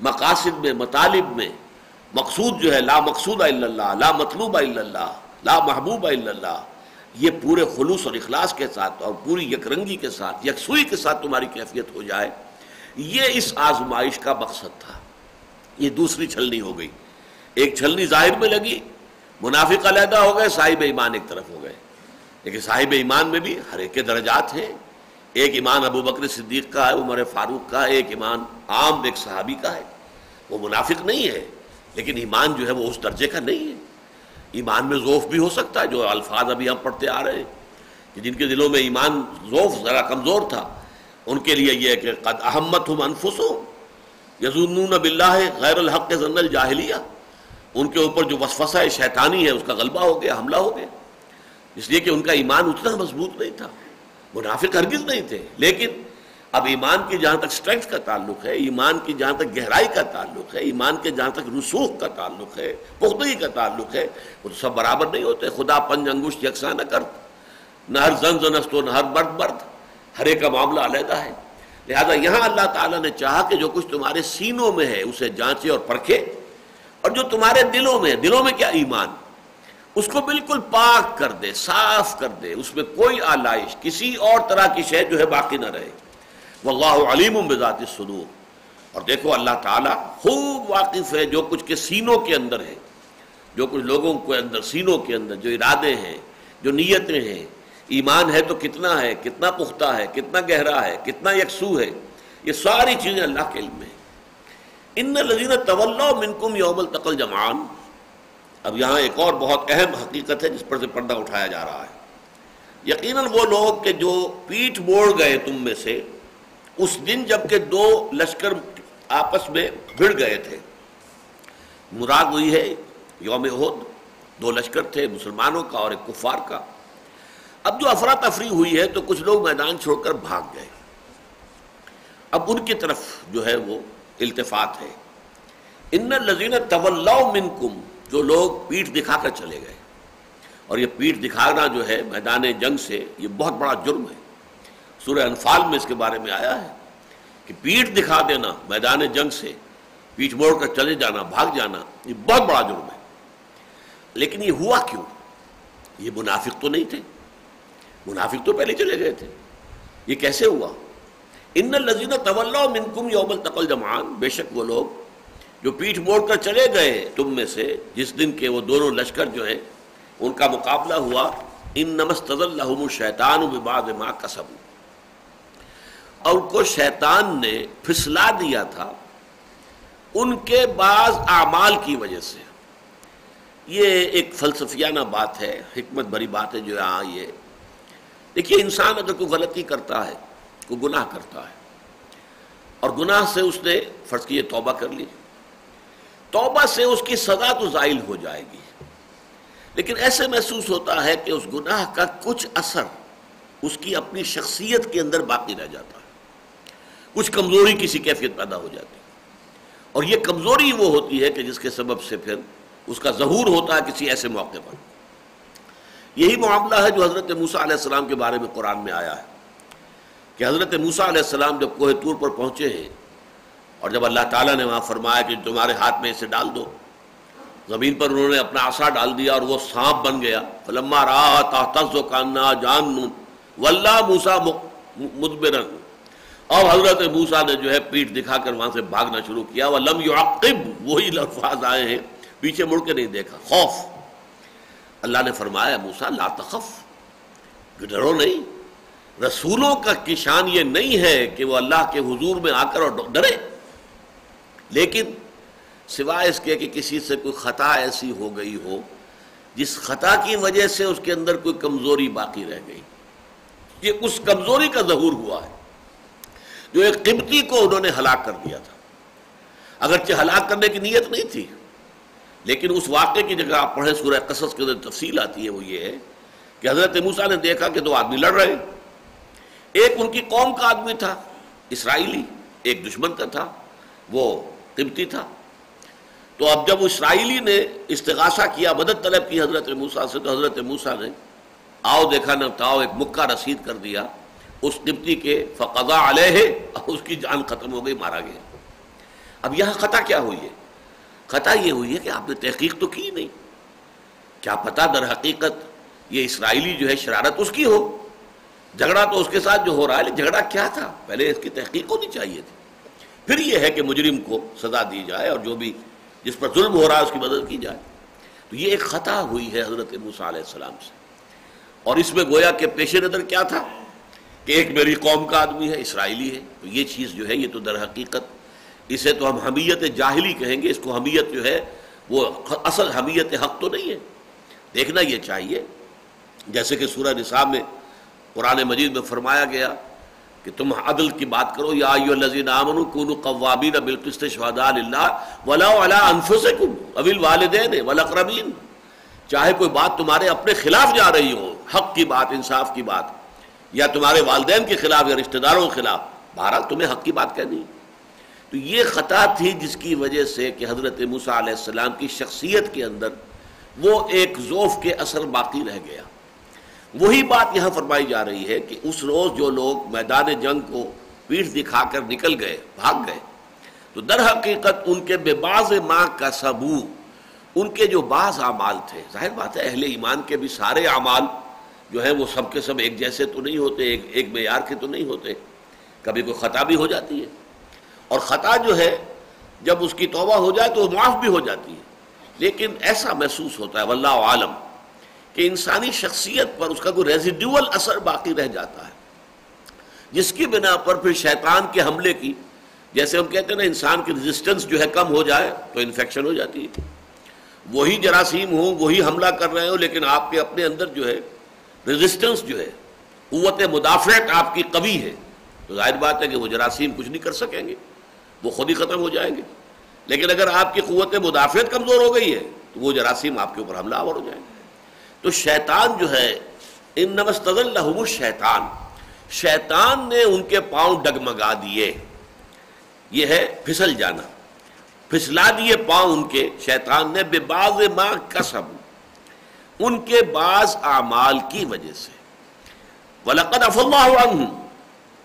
مقاصد میں، مطالب میں مقصود جو ہے، لا مقصود الا اللہ، لا مطلوب الا اللہ، لا محبوب الا اللہ، یہ پورے خلوص اور اخلاص کے ساتھ اور پوری یکرنگی کے ساتھ، یکسوئی کے ساتھ تمہاری کیفیت ہو جائے، یہ اس آزمائش کا مقصد تھا۔ یہ دوسری چھلنی ہو گئی۔ ایک چھلنی ظاہر میں لگی، منافق علیحدہ ہو گئے، صاحب ایمان ایک طرف ہو گئے۔ لیکن صاحب ایمان میں بھی ہر ایک کے درجات ہیں۔ ایک ایمان ابو بکر صدیق کا ہے، عمر فاروق کا ہے، ایک ایمان عام ایک صحابی کا ہے۔ وہ منافق نہیں ہے۔ لیکن ایمان جو ہے وہ اس درجے کا نہیں ہے۔ ایمان میں ذوف بھی ہو سکتا ہے، جو الفاظ ابھی ہم پڑھتے آ رہے ہیں کہ جن کے دلوں میں ایمان ذوف ذرا کمزور تھا، ان کے لیے یہ کہ قد احمد ہم انفس یزون بلّہ غیر الحق ضن الجاہلیہ۔ ان کے اوپر جو وسوسہ شیطانی ہے، اس کا غلبہ ہو گیا، حملہ ہو گیا۔ اس لیے کہ ان کا ایمان اتنا مضبوط نہیں تھا، منافق ہرگز نہیں تھے۔ لیکن اب ایمان کی جہاں تک سٹرینگتھ کا تعلق ہے، ایمان کی جہاں تک گہرائی کا تعلق ہے، ایمان کے جہاں تک رسوخ کا تعلق ہے، پختگی کا تعلق ہے، وہ سب برابر نہیں ہوتے۔ خدا پنج انگوش یکساں نہ کر نہ ہر زن زنستو، نہ ہر برد برد ہر ایک کا معاملہ علیحدہ ہے۔ لہذا یہاں اللہ تعالیٰ نے چاہا کہ جو کچھ تمہارے سینوں میں ہے، اسے جانچے اور پرکھے۔ اور جو تمہارے دلوں میں ہے، دلوں میں کیا ایمان؟ اس کو بالکل پاک کر دے، صاف کر دے۔ اس میں کوئی آلائش، کسی اور طرح کی شے جو ہے باقی نہ رہے۔ واللہ علیم بذات الصدور۔ اور دیکھو اللہ تعالیٰ خوب واقف ہے جو کچھ کے سینوں کے اندر ہے، جو کچھ لوگوں کے اندر، سینوں کے اندر جو ارادے ہیں، جو نیتیں ہیں۔ ایمان ہے تو کتنا ہے، کتنا پختہ ہے، کتنا گہرا ہے، کتنا یکسو ہے، یہ ساری چیزیں اللہ کے علم میں ان لذین طول منکم یوم التقل جمان اب یہاں ایک اور بہت اہم حقیقت ہے جس پر سے پردہ اٹھایا جا رہا ہے۔ یقیناً وہ لوگ کہ جو پیٹ موڑ گئے تم میں سے اس دن جبکہ دو لشکر آپس میں بھڑ گئے تھے، مراد ہوئی ہے، یوم عہد دو لشکر تھے، مسلمانوں کا اور ایک کفار کا۔ اب جو افراتفری ہوئی ہے تو کچھ لوگ میدان چھوڑ کر بھاگ گئے۔ اب ان کی طرف جو ہے وہ التفات ہے۔ ان لذین طول منکم، جو لوگ پیٹ دکھا کر چلے گئے۔ اور یہ پیٹ دکھانا جو ہے میدان جنگ سے، یہ بہت بڑا جرم ہے۔ سورہ انفال میں اس کے بارے میں آیا ہے کہ پیٹ دکھا دینا میدان جنگ سے پیٹ موڑ کر چلے جانا، بھاگ جانا، یہ بہت بڑا جرم ہے۔ لیکن یہ ہوا کیوں؟ یہ منافق تو نہیں تھے۔ منافق تو پہلے چلے گئے تھے۔ یہ کیسے ہوا؟ ان لذین طول منکم یوم التقل جمان بے شک وہ لوگ جو پیٹھ موڑ کر چلے گئے تم میں سے، جس دن کے وہ دونوں لشکر جو ہیں، ان کا مقابلہ ہوا ان نمست الحم الشیطان بباد ماں کسب اور ان کو شیطان نے پھسلا دیا تھا ان کے بعض اعمال کی وجہ سے۔ یہ ایک فلسفیانہ بات ہے، حکمت بھری بات ہے جو یہاں یہ۔ دیکھیے، انسان اگر کوئی غلطی کرتا ہے، کوئی گناہ کرتا ہے، اور گناہ سے اس نے فرض کی یہ توبہ کر لی، توبہ سے اس کی سزا تو زائل ہو جائے گی۔ لیکن ایسے محسوس ہوتا ہے کہ اس گناہ کا کچھ اثر اس کی اپنی شخصیت کے اندر باقی رہ جاتا۔ ہے کچھ کمزوری کسی کیفیت پیدا ہو جاتی ہے۔ اور یہ کمزوری وہ ہوتی ہے کہ جس کے سبب سے پھر اس کا ظہور ہوتا ہے کسی ایسے موقع پر۔ یہی معاملہ ہے جو حضرت موسیٰ علیہ السلام کے بارے میں قرآن میں آیا ہے۔ کہ حضرت موسیٰ علیہ السلام جب کوہ طور پر پہنچے ہیں اور جب اللہ تعالیٰ نے وہاں فرمایا کہ تمہارے ہاتھ میں اسے ڈال دو، زمین پر انہوں نے اپنا آسا ڈال دیا اور وہ سانپ بن گیا۔ فلما راہ تحت کاننا جان ولہ موسا مدبرن۔ اور حضرت موسا نے جو ہے پیٹ دکھا کر وہاں سے بھاگنا شروع کیا وہ لم یعقب وہی لفاظ آئے ہیں، پیچھے مڑ کے نہیں دیکھا، خوف۔ اللہ نے فرمایا موسا لا تخف، ڈرو نہیں، رسولوں کا کی شان یہ نہیں ہے کہ وہ اللہ کے حضور میں آ کر اور ڈرے۔ لیکن سوائے اس کے کہ کسی سے کوئی خطا ایسی ہو گئی ہو، جس خطا کی وجہ سے اس کے اندر کوئی کمزوری باقی رہ گئی۔ یہ اس کمزوری کا ظہور ہوا ہے۔ جو ایک قبطی کو انہوں نے ہلاک کر دیا تھا۔ اگرچہ ہلاک کرنے کی نیت نہیں تھی، لیکن اس واقعے کی جگہ آپ پڑھیں، سورہ قصص کے اندر تفصیل آتی ہے وہ یہ ہے کہ حضرت موسیٰ نے دیکھا کہ دو آدمی لڑ رہے۔ ایک ان کی قوم کا آدمی تھا، اسرائیلی، ایک دشمن کا تھا، وہ قبطی تھا۔ تو اب جب اسرائیلی نے استغاثہ کیا، مدد طلب کی حضرت موسیٰ سے، تو حضرت موسیٰ نے، آؤ دیکھا نہ تاؤ ایک مکہ رسید کر دیا۔ اس قبطی کے فقضا علیہ اس کی جان ختم ہو گئی، مارا گیا۔ اب یہاں خطا کیا ہوئی ہے؟ خطا یہ ہوئی ہے کہ آپ نے تحقیق تو کی نہیں۔ کیا پتا در حقیقت یہ اسرائیلی جو ہے شرارت اس کی ہو؟ جھگڑا تو اس کے ساتھ جو ہو رہا ہے جھگڑا کیا تھا؟ پہلے اس کی تحقیق ہونی چاہیے تھی۔ پھر یہ ہے کہ مجرم کو سزا دی جائے اور جو بھی جس پر ظلم ہو رہا ہے، اس کی مدد کی جائے۔ تو یہ ایک خطا ہوئی ہے حضرت موسیٰ علیہ السلام سے۔ اور اس میں گویا کہ پیش نظر کیا تھا؟ کہ ایک میری قوم کا آدمی ہے، اسرائیلی ہے، تو یہ چیز جو ہے، یہ تو در حقیقت اسے تو ہم حمیت جاہلی کہیں گے، اس کو حمیت جو ہے، وہ اصل حمیت حق تو نہیں ہے۔ دیکھنا یہ چاہیے، جیسے کہ سورہ نصاب میں قرآن مجید میں فرمایا گیا کہ تم عدل کی بات کرو، یا ایو الذین آمنوا کونوا قوامین بالقسط شہداء للہ ولو علی انفسکم او الوالدین والاقربین۔ چاہے کوئی بات تمہارے اپنے خلاف جا رہی ہو، حق کی بات، انصاف کی بات یا تمہارے والدین کے خلاف یا رشتہ داروں کے خلاف۔ بہرحال تمہیں حق کی بات کہنی۔ تو یہ خطا تھی جس کی وجہ سے کہ حضرت موسیٰ علیہ السلام کی شخصیت کے اندر وہ ایک ذوف کے اثر باقی رہ گیا۔ وہی بات یہاں فرمائی جا رہی ہے کہ اس روز جو لوگ میدان جنگ کو پیٹ دکھا کر نکل گئے، بھاگ گئے، تو در حقیقت ان کے بے باز ماں کا سبو، ان کے جو بعض اعمال تھے، ظاہر بات ہے اہل ایمان کے بھی سارے اعمال جو ہیں وہ سب کے سب ایک جیسے تو نہیں ہوتے، ایک ایک معیار کے تو نہیں ہوتے۔ کبھی کوئی خطا بھی ہو جاتی ہے۔ اور خطا جو ہے، جب اس کی توبہ ہو جائے تو معاف بھی ہو جاتی ہے۔ لیکن ایسا محسوس ہوتا ہے، واللہ عالم، کہ انسانی شخصیت پر اس کا کوئی ریزیڈیول اثر باقی رہ جاتا ہے۔ جس کی بنا پر پھر شیطان کے حملے کی، جیسے ہم کہتے ہیں نا، انسان کی ریزسٹنس جو ہے کم ہو جائے تو انفیکشن ہو جاتی ہے۔ وہی جراثیم ہوں، وہی حملہ کر رہے ہوں، لیکن آپ کے اپنے اندر جو ہے ریزسٹنس جو ہے، قوت مدافعت آپ کی قوی ہے۔ تو ظاہر بات ہے کہ وہ جراثیم کچھ نہیں کر سکیں گے، وہ خود ہی ختم ہو جائیں گے۔ لیکن اگر آپ کی قوت مدافعت کمزور ہو گئی ہے، تو وہ جراثیم آپ کے اوپر حملہ آور ہو جائیں گے۔ تو شیطان جو ہے ان نمستد اللہ شیطان شیطان نے ان کے پاؤں ڈگمگا دیے۔ یہ ہے پھسل جانا۔ پھسلا دیے پاؤں ان کے۔ شیطان نے بے باز ماں کسب ان کے بعض اعمال کی وجہ سے۔ وَلَقَدْ أَفَ اللَّهُ عَنْهُمْ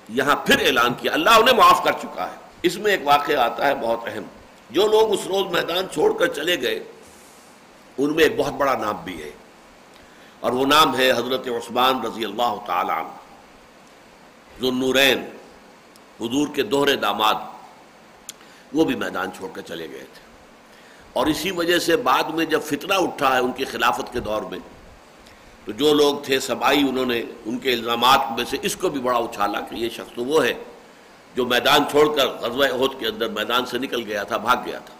یہاں پھر اعلان کیا۔ اللہ انہیں معاف کر چکا ہے۔ اس میں ایک واقعہ آتا ہے بہت اہم۔ جو لوگ اس روز میدان چھوڑ کر چلے گئے، ان میں ایک بہت بڑا نام بھی ہے۔ اور وہ نام ہے حضرت عثمان رضی اللہ تعالی عنہ۔ ذنورین حضور کے دوہرے داماد۔ وہ بھی میدان چھوڑ کر چلے گئے تھے۔ اور اسی وجہ سے بعد میں جب فتنہ اٹھا ہے ان کی خلافت کے دور میں، تو جو لوگ تھے سبائی انہوں نے ان کے الزامات میں سے اس کو بھی بڑا اچھالا کہ یہ شخص تو وہ ہے جو میدان چھوڑ کر غزوہ عہد کے اندر میدان سے نکل گیا تھا، بھاگ گیا تھا۔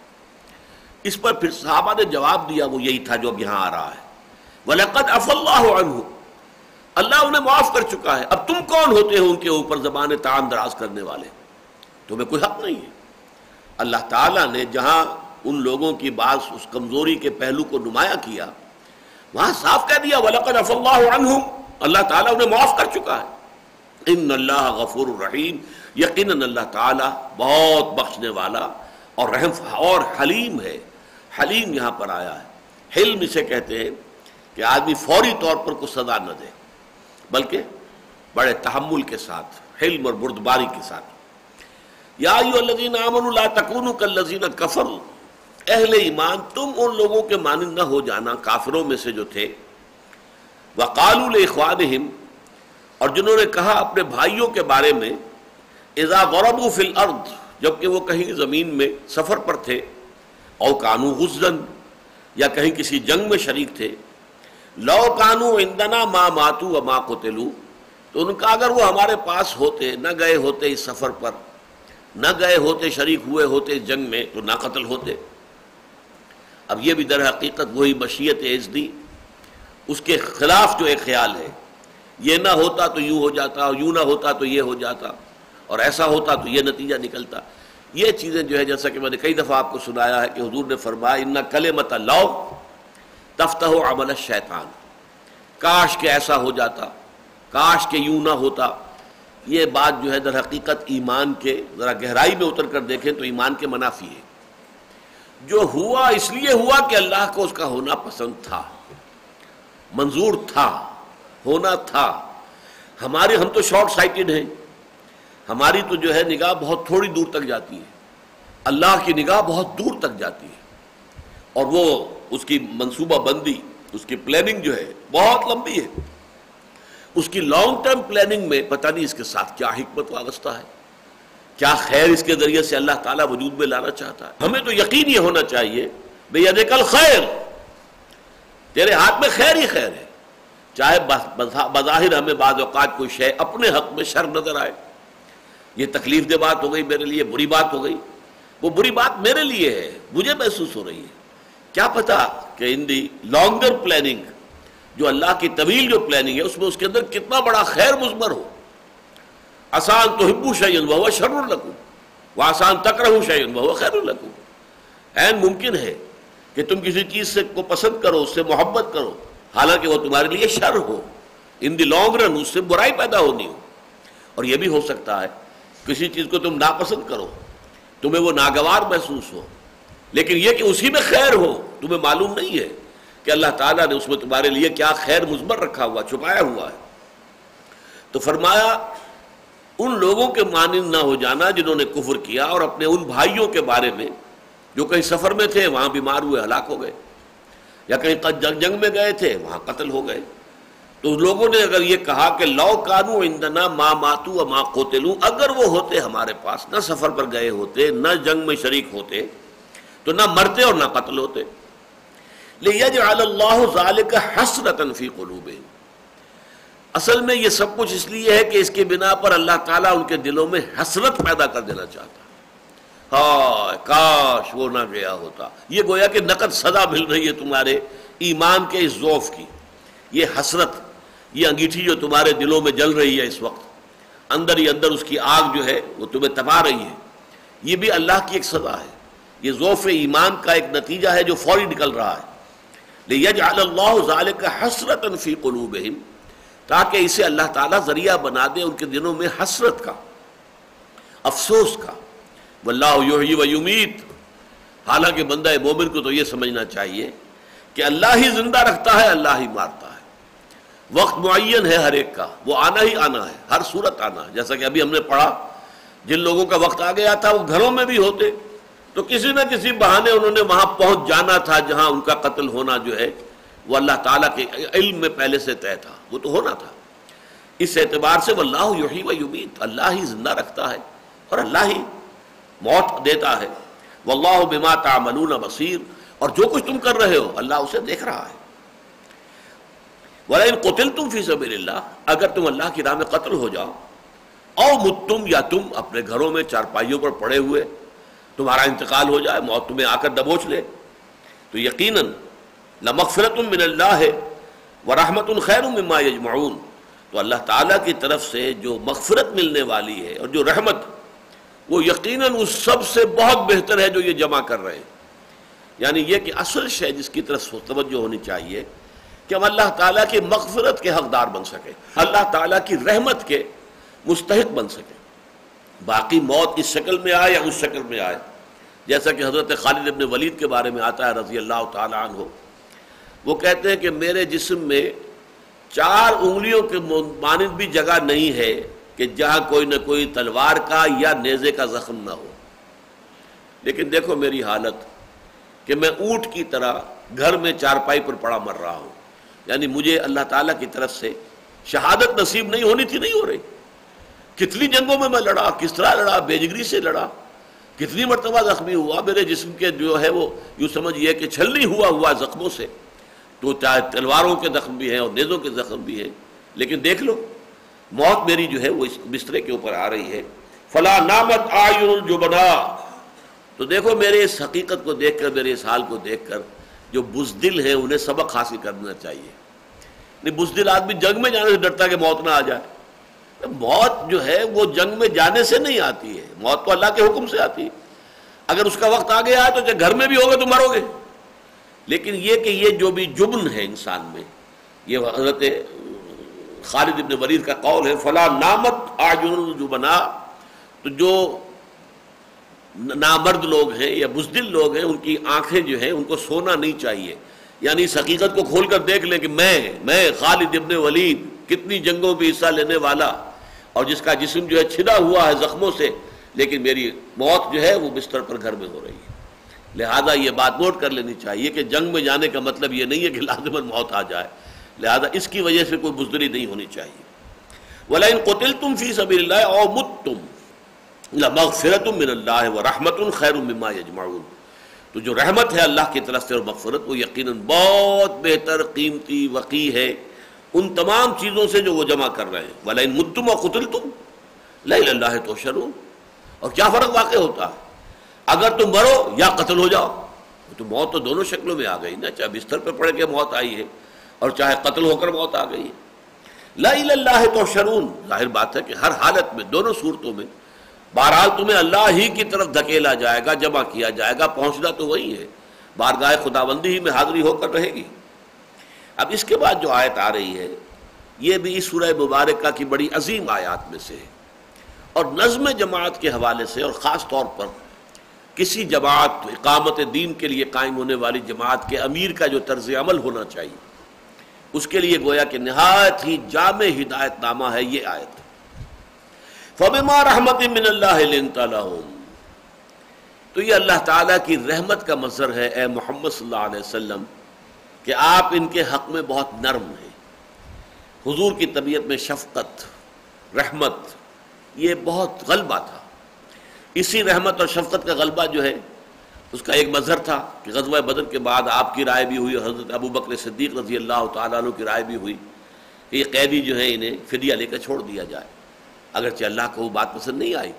اس پر پھر صحابہ نے جواب دیا، وہ یہی تھا جو اب یہاں آ رہا ہے۔ وَلَقَدْ أَفَ اللَّهُ عَنْهُ۔ اللہ انہیں معاف کر چکا ہے۔ اب تم کون ہوتے ہو ان کے اوپر زبان تان دراز کرنے والے؟ تمہیں کوئی حق نہیں ہے۔ اللہ تعالیٰ نے جہاں ان لوگوں کی بات اس کمزوری کے پہلو کو نمایاں کیا، وہاں صاف کہہ دیا، وَلَقَدْ أَفَ اللَّهُ عَنْهُمْ۔ اللہ تعالیٰ انہیں معاف کر چکا ہے۔ ان اللہ غفور الرحیم یقیناً اللہ تعالیٰ بہت بخشنے والا اور رحم اور حلیم ہے۔ حلیم یہاں پر آیا ہے۔ حلم اسے کہتے ہیں کہ آدمی فوری طور پر کو سزا نہ دے، بلکہ بڑے تحمل کے ساتھ، حلم اور بردباری کے ساتھ۔ یا الذین آمنوا لا تکونوا کالذین کفروا۔ اہل ایمان، تم ان لوگوں کے مانند نہ ہو جانا، کافروں میں سے جو تھے۔ وقالوا لاخوانہم اور جنہوں نے کہا اپنے بھائیوں کے بارے میں، اذا ضربوا فی الارض، جبکہ وہ کہیں زمین میں سفر پر تھے، او کانو غزن یا کہیں کسی جنگ میں شریک تھے۔ لو کانو اندنا ما ماتو و ما قتلو تو ان کا اگر وہ ہمارے پاس ہوتے، نہ گئے ہوتے اس سفر پر، نہ گئے ہوتے، شریک ہوئے ہوتے اس جنگ میں، تو نہ قتل ہوتے۔ اب یہ بھی در حقیقت وہی مشیت دی۔ اس کے خلاف جو ایک خیال ہے، یہ نہ ہوتا تو یوں ہو جاتا اور یوں نہ ہوتا تو یہ ہو جاتا، اور ایسا ہوتا تو یہ نتیجہ نکلتا۔ یہ چیزیں جو ہے جیسا کہ میں نے کئی دفعہ آپ کو سنایا ہے کہ حضور نے فرمایا، ان کل مت لو تفتہ عمل شیطان کاش کے ایسا ہو جاتا، کاش کے یوں نہ ہوتا۔ یہ بات جو ہے، در حقیقت ایمان کے ذرا گہرائی میں اتر کر دیکھیں تو ایمان کے منافی ہے۔ جو ہوا اس لیے ہوا کہ اللہ کو اس کا ہونا پسند تھا، منظور تھا، ہونا تھا۔ ہمارے ہم تو شارٹ سائٹڈ ہیں، ہماری تو جو ہے نگاہ بہت تھوڑی دور تک جاتی ہے۔ اللہ کی نگاہ بہت دور تک جاتی ہے۔ اور وہ اس کی منصوبہ بندی، اس کی پلاننگ جو ہے بہت لمبی ہے۔ اس کی لانگ ٹرم پلاننگ میں پتہ نہیں اس کے ساتھ کیا حکمت وابستہ ہے۔ کیا خیر اس کے ذریعے سے اللہ تعالیٰ وجود میں لانا چاہتا ہے؟ ہمیں تو یقین یہ ہونا چاہیے بھائی کل خیر۔ تیرے ہاتھ میں خیر ہی خیر ہے۔ چاہے بظاہر ہمیں بعض اوقات کوئی شے اپنے حق میں شر نظر آئے۔ یہ تکلیف دہ بات ہو گئی، میرے لیے بری بات ہو گئی۔ وہ بری بات میرے لیے ہے، مجھے محسوس ہو رہی ہے۔ کیا پتا کہ ان دی لانگر پلاننگ جو اللہ کی طویل جو پلاننگ ہے، اس میں اس کے اندر کتنا بڑا خیر مزمر ہو۔ آسان تو ہبو شعین وہ شر القو وہ آسان تک رہو شعین وہ خیر القو این ممکن ہے کہ تم کسی چیز سے کو پسند کرو، اس سے محبت کرو، حالانکہ وہ تمہارے لیے شر ہو۔ ان دی لانگ رن اس سے برائی پیدا ہونی ہو۔ اور یہ بھی ہو سکتا ہے، کسی چیز کو تم ناپسند کرو، تمہیں وہ ناگوار محسوس ہو۔ لیکن یہ کہ اسی میں خیر ہو، تمہیں معلوم نہیں ہے کہ اللہ تعالیٰ نے اس میں تمہارے لیے کیا خیر مزمر رکھا ہوا، چھپایا ہوا ہے۔ تو فرمایا ان لوگوں کے مانند نہ ہو جانا جنہوں نے کفر کیا اور اپنے ان بھائیوں کے بارے میں جو کہیں سفر میں تھے وہاں بیمار ہوئے، ہلاک ہو گئے، یا کہیں جنگ جنگ میں گئے تھے، وہاں قتل ہو گئے۔ تو لوگوں نے اگر یہ کہا کہ لو کانو اندنا ماں ماتو ماں قوتلوں اگر وہ ہوتے ہمارے پاس، نہ سفر پر گئے ہوتے، نہ جنگ میں شریک ہوتے، تو نہ مرتے اور نہ قتل ہوتے۔ لِيَجْعَلَ اللَّهُ ذَلِكَ حَسْرَةً فِي قُلُوبِهِمْ۔ اصل میں یہ سب کچھ اس لیے ہے کہ اس کے بنا پر اللہ تعالیٰ ان کے دلوں میں حسرت پیدا کر دینا چاہتا ہاں کاش وہ نہ گیا ہوتا۔ یہ گویا کہ نقد سزا مل رہی ہے تمہارے ایمان کے اس ذوف کی۔ یہ حسرت، یہ انگیٹھی جو تمہارے دلوں میں جل رہی ہے اس وقت، اندر ہی اندر اس کی آگ جو ہے وہ تمہیں تبا رہی ہے۔ یہ بھی اللہ کی ایک سزا ہے۔ یہ ذوف ایمان کا ایک نتیجہ ہے جو فوری نکل رہا ہے۔ لیجعل اللہ ذالک حسرت فی قلوبہم تاکہ اسے اللہ تعالیٰ ذریعہ بنا دے ان کے دنوں میں حسرت کا، افسوس کا۔ واللہ یحیی و یمیت۔ حالانکہ بندہ مومن کو تو یہ سمجھنا چاہیے کہ اللہ ہی زندہ رکھتا ہے، اللہ ہی مارتا ہے۔ وقت معین ہے ہر ایک کا، وہ آنا ہی آنا ہے، ہر صورت آنا ہے۔ جیسا کہ ابھی ہم نے پڑھا، جن لوگوں کا وقت آ گیا تھا، وہ گھروں میں بھی ہوتے۔ تو کسی نہ کسی بہانے انہوں نے وہاں پہنچ جانا تھا جہاں ان کا قتل ہونا جو ہے وہ اللہ تعالیٰ کے علم میں پہلے سے طے تھا، وہ تو ہونا تھا۔ اس اعتبار سے وہ اللہ یحیی و یمیت، اللہ ہی زندہ رکھتا ہے اور اللہ ہی موت دیتا ہے۔ واللہ بما تعملون بصیر۔ اور جو کچھ تم کر رہے ہو، اللہ اسے دیکھ رہا ہے۔ وَلَئِن قُتِلْتُمْ فِي سَبِيلِ اللَّهِ، اگر تم اللہ کی راہ میں قتل ہو جاؤ، او متم یا تم اپنے گھروں میں چارپائیوں پر پڑے ہوئے، تمہارا انتقال ہو جائے، موت تمہیں آ کر دبوچ لے۔ تو یقیناً لمغفرت من اللہ ہے ورحمت الخیر مما یجمعون۔ تو اللہ تعالیٰ کی طرف سے جو مغفرت ملنے والی ہے اور جو رحمت، وہ یقیناً اس سب سے بہت بہتر ہے جو یہ جمع کر رہے ہیں۔ یعنی یہ کہ اصل شے جس کی طرف توجہ ہونی چاہیے کہ ہم اللہ تعالیٰ کی مغفرت کے حقدار بن سکیں، اللہ تعالیٰ کی رحمت کے مستحق بن سکیں۔ باقی موت اس شکل میں آئے یا اس شکل میں آئے؟ جیسا کہ حضرت خالد ابن ولید کے بارے میں آتا ہے رضی اللہ تعالیٰ عنہ۔ وہ کہتے ہیں کہ میرے جسم میں چار انگلیوں کے مانند بھی جگہ نہیں ہے کہ جہاں کوئی نہ کوئی تلوار کا یا نیزے کا زخم نہ ہو۔ لیکن دیکھو میری حالت کہ میں اونٹ کی طرح گھر میں چارپائی پر پڑا مر رہا ہوں۔ یعنی مجھے اللہ تعالیٰ کی طرف سے شہادت نصیب نہیں ہونی تھی، نہیں ہو رہی۔ کتنی جنگوں میں میں لڑا، کس طرح لڑا بےجگری سے لڑا، کتنی مرتبہ زخمی ہوا، میرے جسم کے جو ہے وہ یوں سمجھئے کہ چھلنی ہوا ہوا زخموں سے۔ تو چاہے تلواروں کے زخم بھی ہیں اور نیزوں کے زخم بھی ہیں، لیکن دیکھ لو، موت میری جو ہے وہ اس بسترے کے اوپر آ رہی ہے۔ فلا نامت آئین جو بنا تو دیکھو، میرے اس حقیقت کو دیکھ کر، میرے اس حال کو دیکھ کر، جو بزدل ہیں، انہیں سبق حاصل کرنا چاہیے۔ نہیں، بزدل آدمی جنگ میں جانے سے ڈرتا کہ موت نہ آ جائے۔ موت جو ہے وہ جنگ میں جانے سے نہیں آتی ہے۔ موت تو اللہ کے حکم سے آتی ہے۔ اگر اس کا وقت آ گیا ہے تو گھر میں بھی ہوگے تو مرو گے۔ لیکن یہ کہ یہ جو بھی جبن ہے انسان میں، یہ حضرت خالد ابن ورید کا قول ہے فلاں نامت آجن بنا تو جو نامرد لوگ ہیں یا بزدل لوگ ہیں، ان کی آنکھیں جو ہیں، ان کو سونا نہیں چاہیے۔ یعنی اس حقیقت کو کھول کر دیکھ لیں کہ میں میں خالد ابن ولید کتنی جنگوں پہ حصہ لینے والا، اور جس کا جسم جو ہے چھنا ہوا ہے زخموں سے، لیکن میری موت جو ہے، وہ بستر پر گھر میں ہو رہی ہے۔ لہذا یہ بات نوٹ کر لینی چاہیے کہ جنگ میں جانے کا مطلب یہ نہیں ہے کہ لازمن موت آ جائے۔ لہذا اس کی وجہ سے کوئی بزدری نہیں ہونی چاہیے۔ ولا ان قتل تم فی سبیل اللہ او مت تم مغفرت من اللہ و رحمت خیر مما یجمعون تو جو رحمت ہے اللہ کی طرف سے اور مغفرت، وہ یقیناً بہت بہتر، قیمتی، وقی ہے۔ ان تمام چیزوں سے جو وہ جمع کر رہے ہیں۔ ولا ان متم اور قتل تم اللہ تو شروع اور کیا فرق واقع ہوتا ہے؟ اگر تم مرو یا قتل ہو جاؤ۔ تو موت تو دونوں شکلوں میں آ گئی نا۔ چاہے بستر پہ پڑ کے موت آئی ہے اور چاہے قتل ہو کر موت آ گئی ہے۔ لا اللہ تو شرون ظاہر بات ہے کہ ہر حالت میں دونوں صورتوں میں بہرحال تمہیں اللہ ہی کی طرف دھکیلا جائے گا، جمع کیا جائے گا، پہنچنا تو وہی ہے۔ بارگاہ خدا بندی ہی میں حاضری ہو کر رہے گی۔ اب اس کے بعد جو آیت آ رہی ہے، یہ بھی سورہ مبارکہ کی بڑی عظیم آیات میں سے ہے۔ اور نظم جماعت کے حوالے سے اور خاص طور پر کسی جماعت اقامت دین کے لیے قائم ہونے والی جماعت کے امیر کا جو طرز عمل ہونا چاہیے، اس کے لیے گویا کہ نہایت ہی جامع ہدایت نامہ ہے یہ آیت۔ فبما رحمت من اللہ تو یہ اللہ تعالیٰ کی رحمت کا مظہر ہے اے محمد صلی اللہ علیہ وسلم، کہ آپ ان کے حق میں بہت نرم ہیں۔ حضور کی طبیعت میں شفقت، رحمت، یہ بہت غلبہ تھا اسی رحمت اور شفقت کا غلبہ جو ہے، اس کا ایک مظہر تھا کہ غزوہ بدر کے بعد آپ کی رائے بھی ہوئی حضرت ابو بکر صدیق رضی اللہ تعالیٰ عنہ کی رائے بھی ہوئی کہ یہ قیدی جو ہے انہیں فدیہ لے کر چھوڑ دیا جائے۔ اگرچہ اللہ کو وہ بات پسند نہیں آئی۔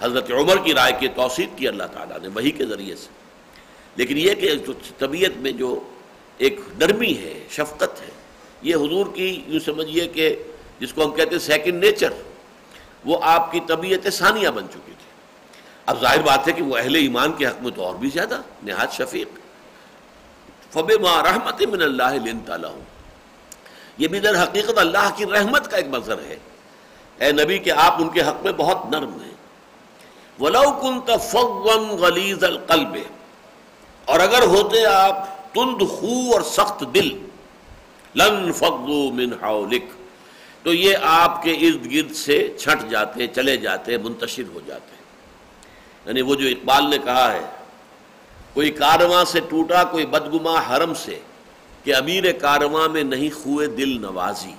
حضرت عمر کی رائے کی توثیق کی اللہ تعالیٰ نے وہی کے ذریعے سے۔ لیکن یہ کہ طبیعت میں جو ایک نرمی ہے، شفقت ہے، یہ حضور کی یوں سمجھیے کہ جس کو ہم کہتے ہیں سیکنڈ نیچر وہ آپ کی طبیعت ثانیہ بن چکی اب ظاہر بات ہے کہ وہ اہل ایمان کے حق میں تو اور بھی زیادہ نہاد شفیق۔ فب ما رحمت من اللہ تعالیٰ یہ بھی در حقیقت اللہ کی رحمت کا ایک منظر ہے۔ اے نبی کہ آپ ان کے حق میں بہت نرم ہیں۔ ولو کن تفغن غلیظ القلب۔ اور اگر ہوتے آپ تند خو اور سخت دل، لن فغو من حولک تو یہ آپ کے ارد گرد سے چھٹ جاتے، چلے جاتے، منتشر ہو جاتے۔ یعنی وہ جو اقبال نے کہا ہے، کوئی کارواں سے ٹوٹا، کوئی بدگما حرم سے کہ امیر کارواں میں نہیں خوئے دل نوازی۔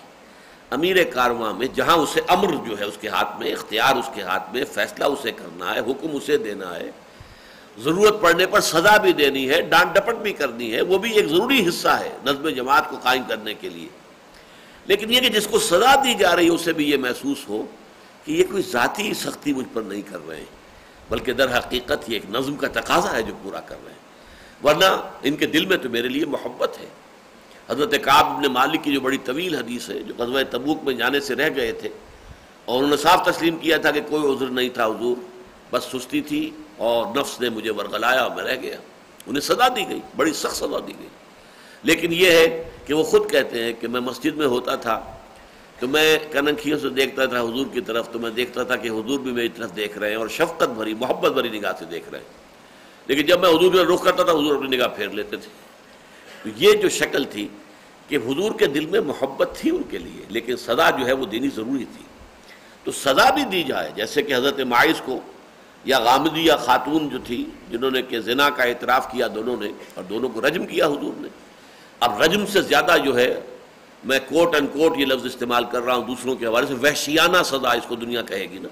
امیر کارواں میں جہاں اسے امر جو ہے اس کے ہاتھ میں، اختیار اس کے ہاتھ میں، فیصلہ اسے کرنا ہے، حکم اسے دینا ہے۔ ضرورت پڑنے پر سزا بھی دینی ہے، ڈانٹ ڈپٹ بھی کرنی ہے، وہ بھی ایک ضروری حصہ ہے نظم جماعت کو قائم کرنے کے لیے۔ لیکن یہ کہ جس کو سزا دی جا رہی ہے، اسے بھی یہ محسوس ہو کہ یہ کوئی ذاتی سختی مجھ پر نہیں کر رہے ہیں۔ بلکہ در حقیقت یہ ایک نظم کا تقاضا ہے جو پورا کر رہے ہیں۔ ورنہ ان کے دل میں تو میرے لیے محبت ہے۔ حضرت کعب ابن مالک کی جو بڑی طویل حدیث ہے، جو غزوہ تبوک میں جانے سے رہ گئے تھے، اور انہوں نے صاف تسلیم کیا تھا کہ کوئی عذر نہیں تھا حضور۔ بس سستی تھی اور نفس نے مجھے ورگلایا اور میں رہ گیا۔ انہیں سزا دی گئی، بڑی سخت سزا دی گئی۔ لیکن یہ ہے کہ وہ خود کہتے ہیں کہ میں مسجد میں ہوتا تھا تو میں کننکھیوں سے دیکھتا تھا حضور کی طرف، تو میں دیکھتا تھا کہ حضور بھی میری طرف دیکھ رہے ہیں اور شفقت بھری، محبت بھری نگاہ سے دیکھ رہے ہیں۔ لیکن جب میں حضور کا رخ کرتا تھا، حضور اپنی نگاہ پھیر لیتے تھے۔ تو یہ جو شکل تھی کہ حضور کے دل میں محبت تھی ان کے لیے، لیکن سزا جو ہے وہ دینی ضروری تھی۔ تو سزا بھی دی جائے، جیسے کہ حضرت معاذ کو، یا غامدی یا خاتون جو تھی، جنہوں نے کہ زنا کا اعتراف کیا دونوں نے اور دونوں کو رجم کیا حضور نے۔ اب رجم سے زیادہ جو ہے میں کوٹ اینڈ کوٹ یہ لفظ استعمال کر رہا ہوں دوسروں کے حوالے سے، وحشیانہ سزا اس کو دنیا کہے گی نا۔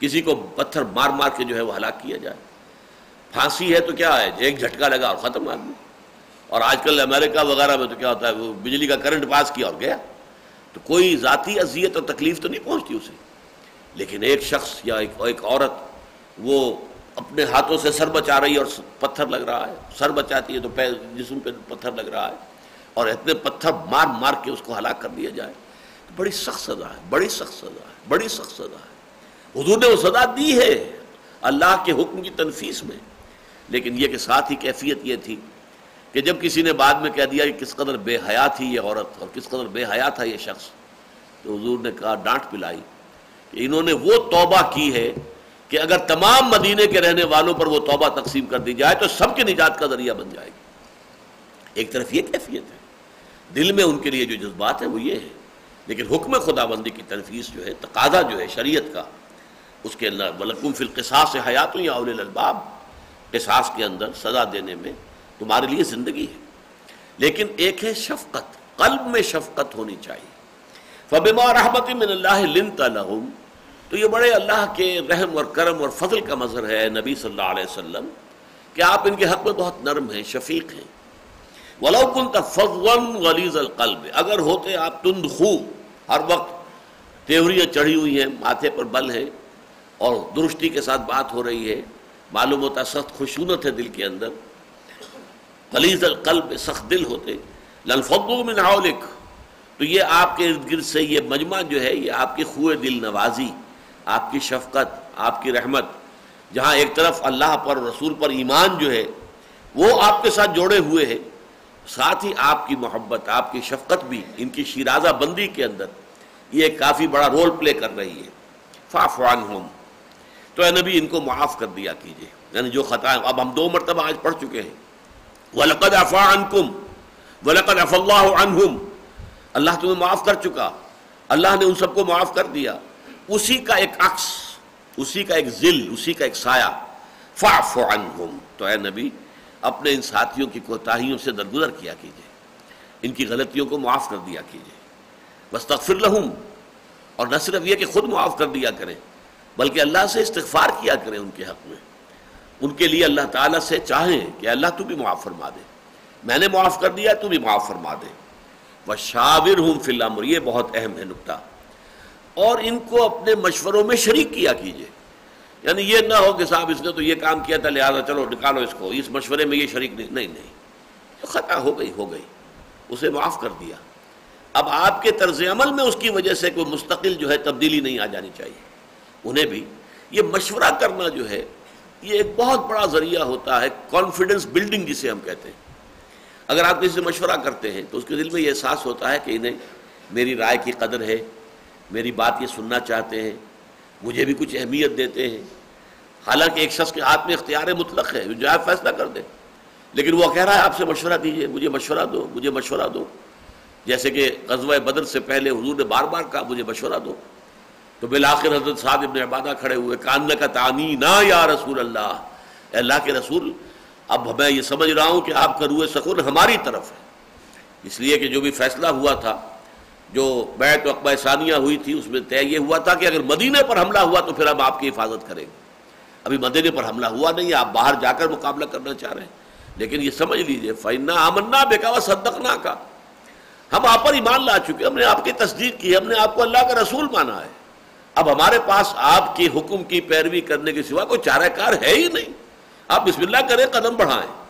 کسی کو پتھر مار مار کے جو ہے وہ ہلاک کیا جائے۔ پھانسی ہے تو کیا ہے؟ ایک جھٹکا لگا اور ختم آدمی۔ اور آج کل امریکہ وغیرہ میں تو کیا ہوتا ہے، وہ بجلی کا کرنٹ پاس کیا اور گیا۔ تو کوئی ذاتی اذیت اور تکلیف تو نہیں پہنچتی اسے۔ لیکن ایک شخص یا ایک ایک عورت وہ اپنے ہاتھوں سے سر بچا رہی ہے اور پتھر لگ رہا ہے۔ سر بچاتی ہے تو پیر جسم پہ پتھر لگ رہا ہے۔ اور اتنے پتھر مار مار کے اس کو ہلاک کر دیا جائے۔ بڑی سخت سزا ہے، بڑی سخت سزا ہے، بڑی سخت سزا ہے۔ حضور نے وہ سزا دی ہے اللہ کے حکم کی تنفیس میں، لیکن یہ کہ ساتھ ہی کیفیت یہ تھی کہ جب کسی نے بعد میں کہہ دیا کہ کس قدر بے حیا تھی یہ عورت اور کس قدر بے حیا تھا یہ شخص، تو حضور نے کہا، ڈانٹ پلائی۔ کہ انہوں نے وہ توبہ کی ہے کہ اگر تمام مدینے کے رہنے والوں پر وہ توبہ تقسیم کر دی جائے تو سب کے نجات کا ذریعہ بن جائے گی۔ ایک طرف یہ کیفیت ہے دل میں ان کے لیے جو جذبات ہیں وہ یہ ہے لیکن حکم خدا بندی کی تنفیس جو ہے، تقاضا جو ہے، شریعت کا، اس کے اندر ولکم فی القصاص حیات یا اول الباب۔ قصاص کے اندر سزا دینے میں تمہارے لیے زندگی ہے۔ لیکن ایک ہے شفقت، قلب میں شفقت ہونی چاہیے۔ فبما رحمت من اللہ لنت لہم تو یہ بڑے اللہ کے رحم اور کرم اور فضل کا مظہر ہے نبی صلی اللہ علیہ وسلم، کہ آپ ان کے حق میں بہت نرم ہیں، شفیق ہیں۔ ولو كنت فضوا غلیظ القلب، اگر ہوتے آپ تند خو، ہر وقت تیوریاں چڑھی ہوئی ہیں، ماتھے پر بل ہے اور درستی کے ساتھ بات ہو رہی ہے، معلوم ہوتا سخت خشونت ہے دل کے اندر، غلیظ القلب سخت دل ہوتے لنفضوا من حولک، تو یہ آپ کے ارد گرد سے یہ مجمع جو ہے، یہ آپ کی خوئے دل نوازی، آپ کی شفقت، آپ کی رحمت، جہاں ایک طرف اللہ پر رسول پر ایمان جو ہے، وہ آپ کے ساتھ جوڑے ہوئے ہیں۔ ساتھ ہی آپ کی محبت، آپ کی شفقت بھی ان کی شیرازہ بندی کے اندر یہ کافی بڑا رول پلے کر رہی ہے۔ فافوان ہوم تو اے نبی، ان کو معاف کر دیا کیجیے یعنی جو خطا اب ہم دو مرتبہ آج پڑھ چکے ہیں۔ وَلَقَدْ عَفَا عَنْكُمْ۔ وَلَقَدْ عَفَا اللَّهُ عَنْهُمْ۔ اللہ تمہیں معاف کر چکا۔ اللہ نے ان سب کو معاف کر دیا۔ اسی کا ایک عکس، اسی کا ایک ذل، اسی کا ایک سایہ۔ فَعْفُ عَنْهُمْ تو اے نبی اپنے ان ساتھیوں کی کوتاہیوں سے درگزر کیا کیجیے ان کی غلطیوں کو معاف کر دیا کیجیے بس تغفر لہم، اور نہ صرف یہ کہ خود معاف کر دیا کریں، بلکہ اللہ سے استغفار کیا کریں ان کے حق میں۔ ان کے لیے اللہ تعالیٰ سے چاہیں کہ اللہ تو بھی معاف فرما دے۔ میں نے معاف کر دیا، تو بھی معاف فرما دے۔ وہ شاور ہوں فی الامر یہ بہت اہم ہے نقطہ۔ اور ان کو اپنے مشوروں میں شریک کیا کیجیے یعنی یہ نہ ہو کہ صاحب اس نے تو یہ کام کیا تھا، لہٰذا چلو نکالو اس کو۔ اس مشورے میں یہ شریک نہیں نہیں نہیں۔ خطا ہو گئی ہو گئی۔ اسے معاف کر دیا۔ اب آپ کے طرز عمل میں اس کی وجہ سے کوئی مستقل جو ہے تبدیلی نہیں آ جانی چاہیے۔ انہیں بھی یہ مشورہ کرنا جو ہے، یہ ایک بہت بڑا ذریعہ ہوتا ہے کانفیڈنس بلڈنگ جسے ہم کہتے ہیں۔ اگر آپ کسی سے مشورہ کرتے ہیں، تو اس کے دل میں یہ احساس ہوتا ہے کہ انہیں میری رائے کی قدر ہے، میری بات یہ سننا چاہتے ہیں۔ مجھے بھی کچھ اہمیت دیتے ہیں۔ حالانکہ ایک شخص کے ہاتھ میں اختیار مطلق ہے، جو آپ فیصلہ کر دے لیکن وہ کہہ رہا ہے، آپ سے مشورہ دیجیے مجھے مشورہ دو، مجھے مشورہ دو۔ جیسے کہ غزوہ بدر سے پہلے حضور نے بار بار کہا، مجھے مشورہ دو۔ تو بالآخر حضرت صاحب ابن عبادہ کھڑے ہوئے کان کا تعمی نہ یا رسول اللہ۔ اے اللہ کے رسول، اب میں یہ سمجھ رہا ہوں کہ آپ کا روح سکون ہماری طرف ہے۔ اس لیے کہ جو بھی فیصلہ ہوا تھا جو بیت وقبہ ثانیہ ہوئی تھی، اس میں طے یہ ہوا تھا کہ اگر مدینے پر حملہ ہوا تو پھر ہم آپ کی حفاظت کریں گے۔ ابھی مدینے پر حملہ ہوا نہیں، آپ باہر جا کر مقابلہ کرنا چاہ رہے ہیں۔ لیکن یہ سمجھ لیجیے فائنہ امنا بیکاوا صدقنا کا ہم آپ پر ایمان لا چکے، ہم نے آپ کی تصدیق کی، ہم نے آپ کو اللہ کا رسول مانا ہے۔ اب ہمارے پاس آپ کے حکم کی پیروی کرنے کے سوا کوئی چارہ کار ہے ہی نہیں۔ آپ بسم اللہ کریں، قدم بڑھائیں۔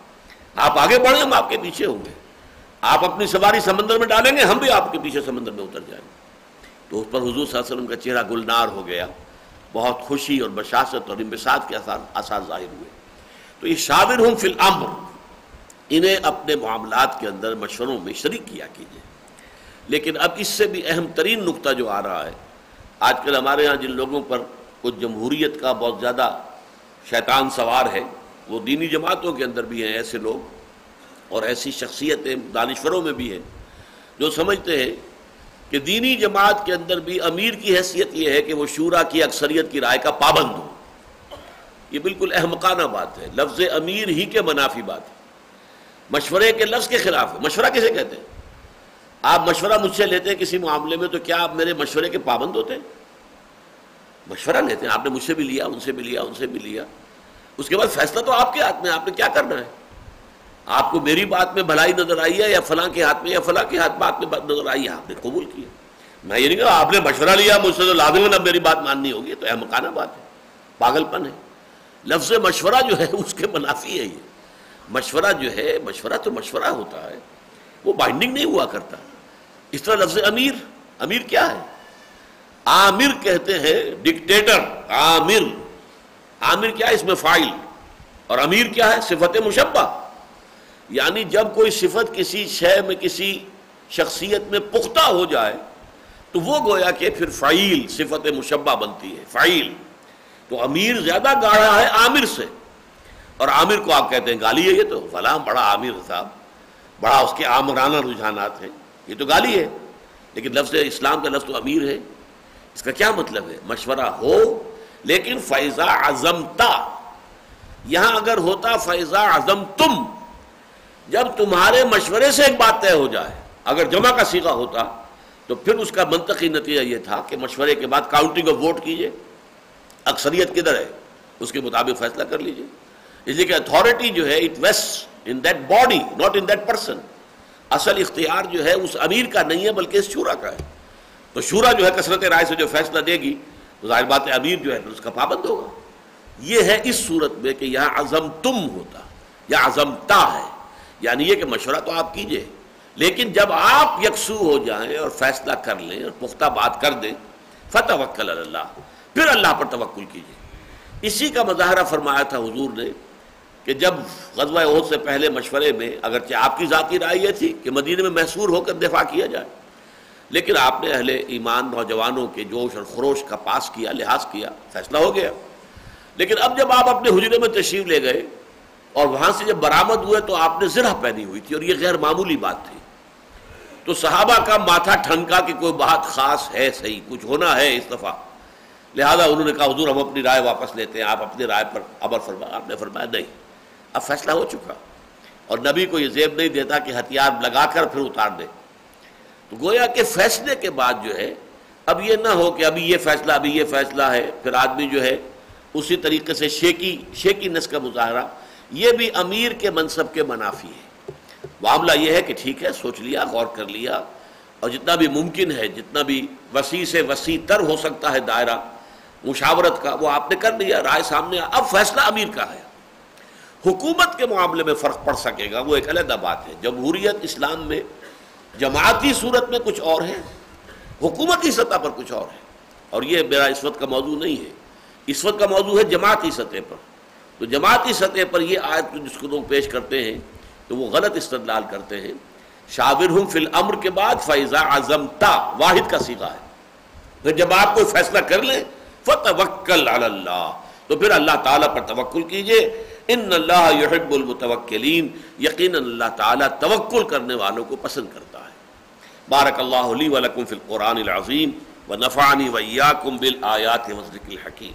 آپ آگے بڑھیں، ہم آپ کے پیچھے ہوں گے۔ آپ اپنی سواری سمندر میں ڈالیں گے، ہم بھی آپ کے پیچھے سمندر میں اتر جائیں گے۔ تو اس پر حضور صلی اللہ علیہ وسلم کا چہرہ گلنار ہو گیا۔ بہت خوشی اور بشاست اور امبساط کے آثار ظاہر ہوئے۔ تو یہ شاور ہوں فی الامر۔ انہیں اپنے معاملات کے اندر مشوروں میں شریک کیا کیجیے لیکن اب اس سے بھی اہم ترین نقطہ جو آ رہا ہے، آج کل ہمارے ہاں جن لوگوں پر کچھ جمہوریت کا بہت زیادہ شیطان سوار ہے، وہ دینی جماعتوں کے اندر بھی ہیں، ایسے لوگ اور ایسی شخصیتیں دانشوروں میں بھی ہیں جو سمجھتے ہیں کہ دینی جماعت کے اندر بھی امیر کی حیثیت یہ ہے کہ وہ شورا کی اکثریت کی رائے کا پابند ہو۔ یہ بالکل احمقانہ بات ہے۔ لفظ امیر ہی کے منافی بات ہے۔ مشورے کے لفظ کے خلاف ہے مشورہ کسے کہتے ہیں؟ آپ مشورہ مجھ سے لیتے ہیں کسی معاملے میں تو کیا آپ میرے مشورے کے پابند ہوتے ہیں؟ مشورہ لیتے ہیں۔ آپ نے مجھ سے بھی لیا، ان سے بھی لیا، ان سے بھی لیا۔ اس کے بعد فیصلہ تو آپ کے ہاتھ میں آپ نے کیا کرنا ہے؟ آپ کو میری بات میں بھلائی نظر آئی ہے یا فلاں کے ہاتھ میں، یا فلاں کے ہاتھ بات میں نظر آئی ہے؟ آپ نے قبول کیا۔ میں یہ نہیں کہا آپ نے مشورہ لیا، مجھ سے تو لازم اب میری بات ماننی ہوگی تو احمقانہ بات ہے۔ پاگل پن ہے۔ لفظ مشورہ جو ہے، اس کے منافی ہے یہ۔ مشورہ جو ہے، مشورہ تو مشورہ ہوتا ہے، وہ بائنڈنگ نہیں ہوا کرتا۔ اس طرح لفظ امیر امیر کیا ہے؟ عامر کہتے ہیں ڈکٹیٹر عامر۔ عامر کیا ہے اس میں؟ فائل اور امیر کیا ہے؟ صفت مشبہ۔ یعنی جب کوئی صفت کسی شے میں، کسی شخصیت میں پختہ ہو جائے، تو وہ گویا کہ پھر فائل صفت مشبہ بنتی ہے فائل تو امیر زیادہ گاڑھا ہے عامر سے۔ اور عامر کو آپ کہتے ہیں گالی ہے، یہ تو فلاں بڑا عامر صاحب، بڑا اس کے آمرانہ رجحانات ہیں۔ یہ تو گالی ہے، لیکن لفظ اسلام کا لفظ تو امیر ہے۔ اس کا کیا مطلب ہے؟ مشورہ ہو، لیکن فیضا عظمتا۔ یہاں اگر ہوتا فیضا عظم تم جب تمہارے مشورے سے ایک بات طے ہو جائے، اگر جمع کا سیکھا ہوتا، تو پھر اس کا منطقی نتیجہ یہ تھا کہ مشورے کے بعد کاؤنٹنگ آف ووٹ کیجیے۔ اکثریت کدھر ہے؟ اس کے مطابق فیصلہ کر لیجیے۔ اس لیے کہ اتھارٹی جو ہے it vest in that body not in that person اصل اختیار جو ہے، اس امیر کا نہیں ہے، بلکہ اس شورا کا ہے۔ تو شورا جو ہے، کثرت رائے سے جو فیصلہ دے گی، تو ظاہر بات ہے، امیر جو ہے اس کا پابند ہوگا۔ یہ ہے اس صورت میں کہ یہاں عزم تم ہوتا، یا عزمتا ہے۔ یعنی یہ کہ مشورہ تو آپ کیجیے۔ لیکن جب آپ یکسو ہو جائیں اور فیصلہ کر لیں اور پختہ بات کر دیں فتح وکل اللہ۔ پھر اللہ پر توکل کیجیے۔ اسی کا مظاہرہ فرمایا تھا حضور نے کہ جب غزوہ عہد سے پہلے مشورے میں اگرچہ آپ کی ذاتی رائے یہ تھی کہ مدینہ میں محصور ہو کر دفاع کیا جائے، لیکن آپ نے اہل ایمان نوجوانوں کے جوش اور خروش کا پاس کیا، لحاظ کیا، فیصلہ ہو گیا۔ لیکن اب جب آپ اپنے حجرے میں تشریف لے گئے اور وہاں سے جب برآمد ہوئے تو آپ نے زرہ پہنی ہوئی تھی اور یہ غیر معمولی بات تھی۔ تو صحابہ کا ماتھا ٹھنکا کہ کوئی بات خاص ہے، صحیح، کچھ ہونا ہے اس دفعہ۔ لہذا انہوں نے کہا، حضور، ہم اپنی رائے واپس لیتے ہیں۔ آپ اپنی رائے پر ابر فرمایا آپ نے فرمایا، نہیں، اب فیصلہ ہو چکا۔ اور نبی کو یہ زیب نہیں دیتا کہ ہتھیار لگا کر پھر اتار دے۔ تو گویا کہ فیصلے کے بعد جو ہے، اب یہ نہ ہو کہ ابھی یہ فیصلہ، ابھی یہ فیصلہ ہے۔ پھر آدمی جو ہے، اسی طریقے سے شیکی شیکی نس کا مظاہرہ۔ یہ بھی امیر کے منصب کے منافی ہے معاملہ یہ ہے کہ ٹھیک ہے، سوچ لیا، غور کر لیا، اور جتنا بھی ممکن ہے، جتنا بھی وسیع سے وسیع تر ہو سکتا ہے دائرہ، مشاورت کا، وہ آپ نے کر لیا، رائے سامنے اب فیصلہ امیر کا ہے۔ حکومت کے معاملے میں فرق پڑ سکے گا، وہ ایک علیحدہ بات ہے۔ جمہوریت اسلام میں جماعتی صورت میں کچھ اور ہے، حکومتی سطح پر کچھ اور ہے۔ اور یہ میرا اس وقت کا موضوع نہیں ہے۔ اس وقت کا موضوع ہے جماعتی سطح پر۔ تو جماعتی سطح پر یہ آیت جس کو لوگ پیش کرتے ہیں تو وہ غلط استدلال کرتے ہیں شاور ہوں فی الامر کے بعد فیضا اعظمتا واحد کا سیکھا ہے۔ پھر جب آپ کوئی فیصلہ کر لیں، فتوکل علی اللہ تو پھر اللہ تعالیٰ پر توکل کیجیے۔ ان اللہ یحب المتوکلین یقین اللہ تعالیٰ توکل کرنے والوں کو پسند کرتا ہے۔ بارک اللہ علی ولکم فی القرآن العظیم و نفعنی ویاکم بالآیات و ذکر الحکیم۔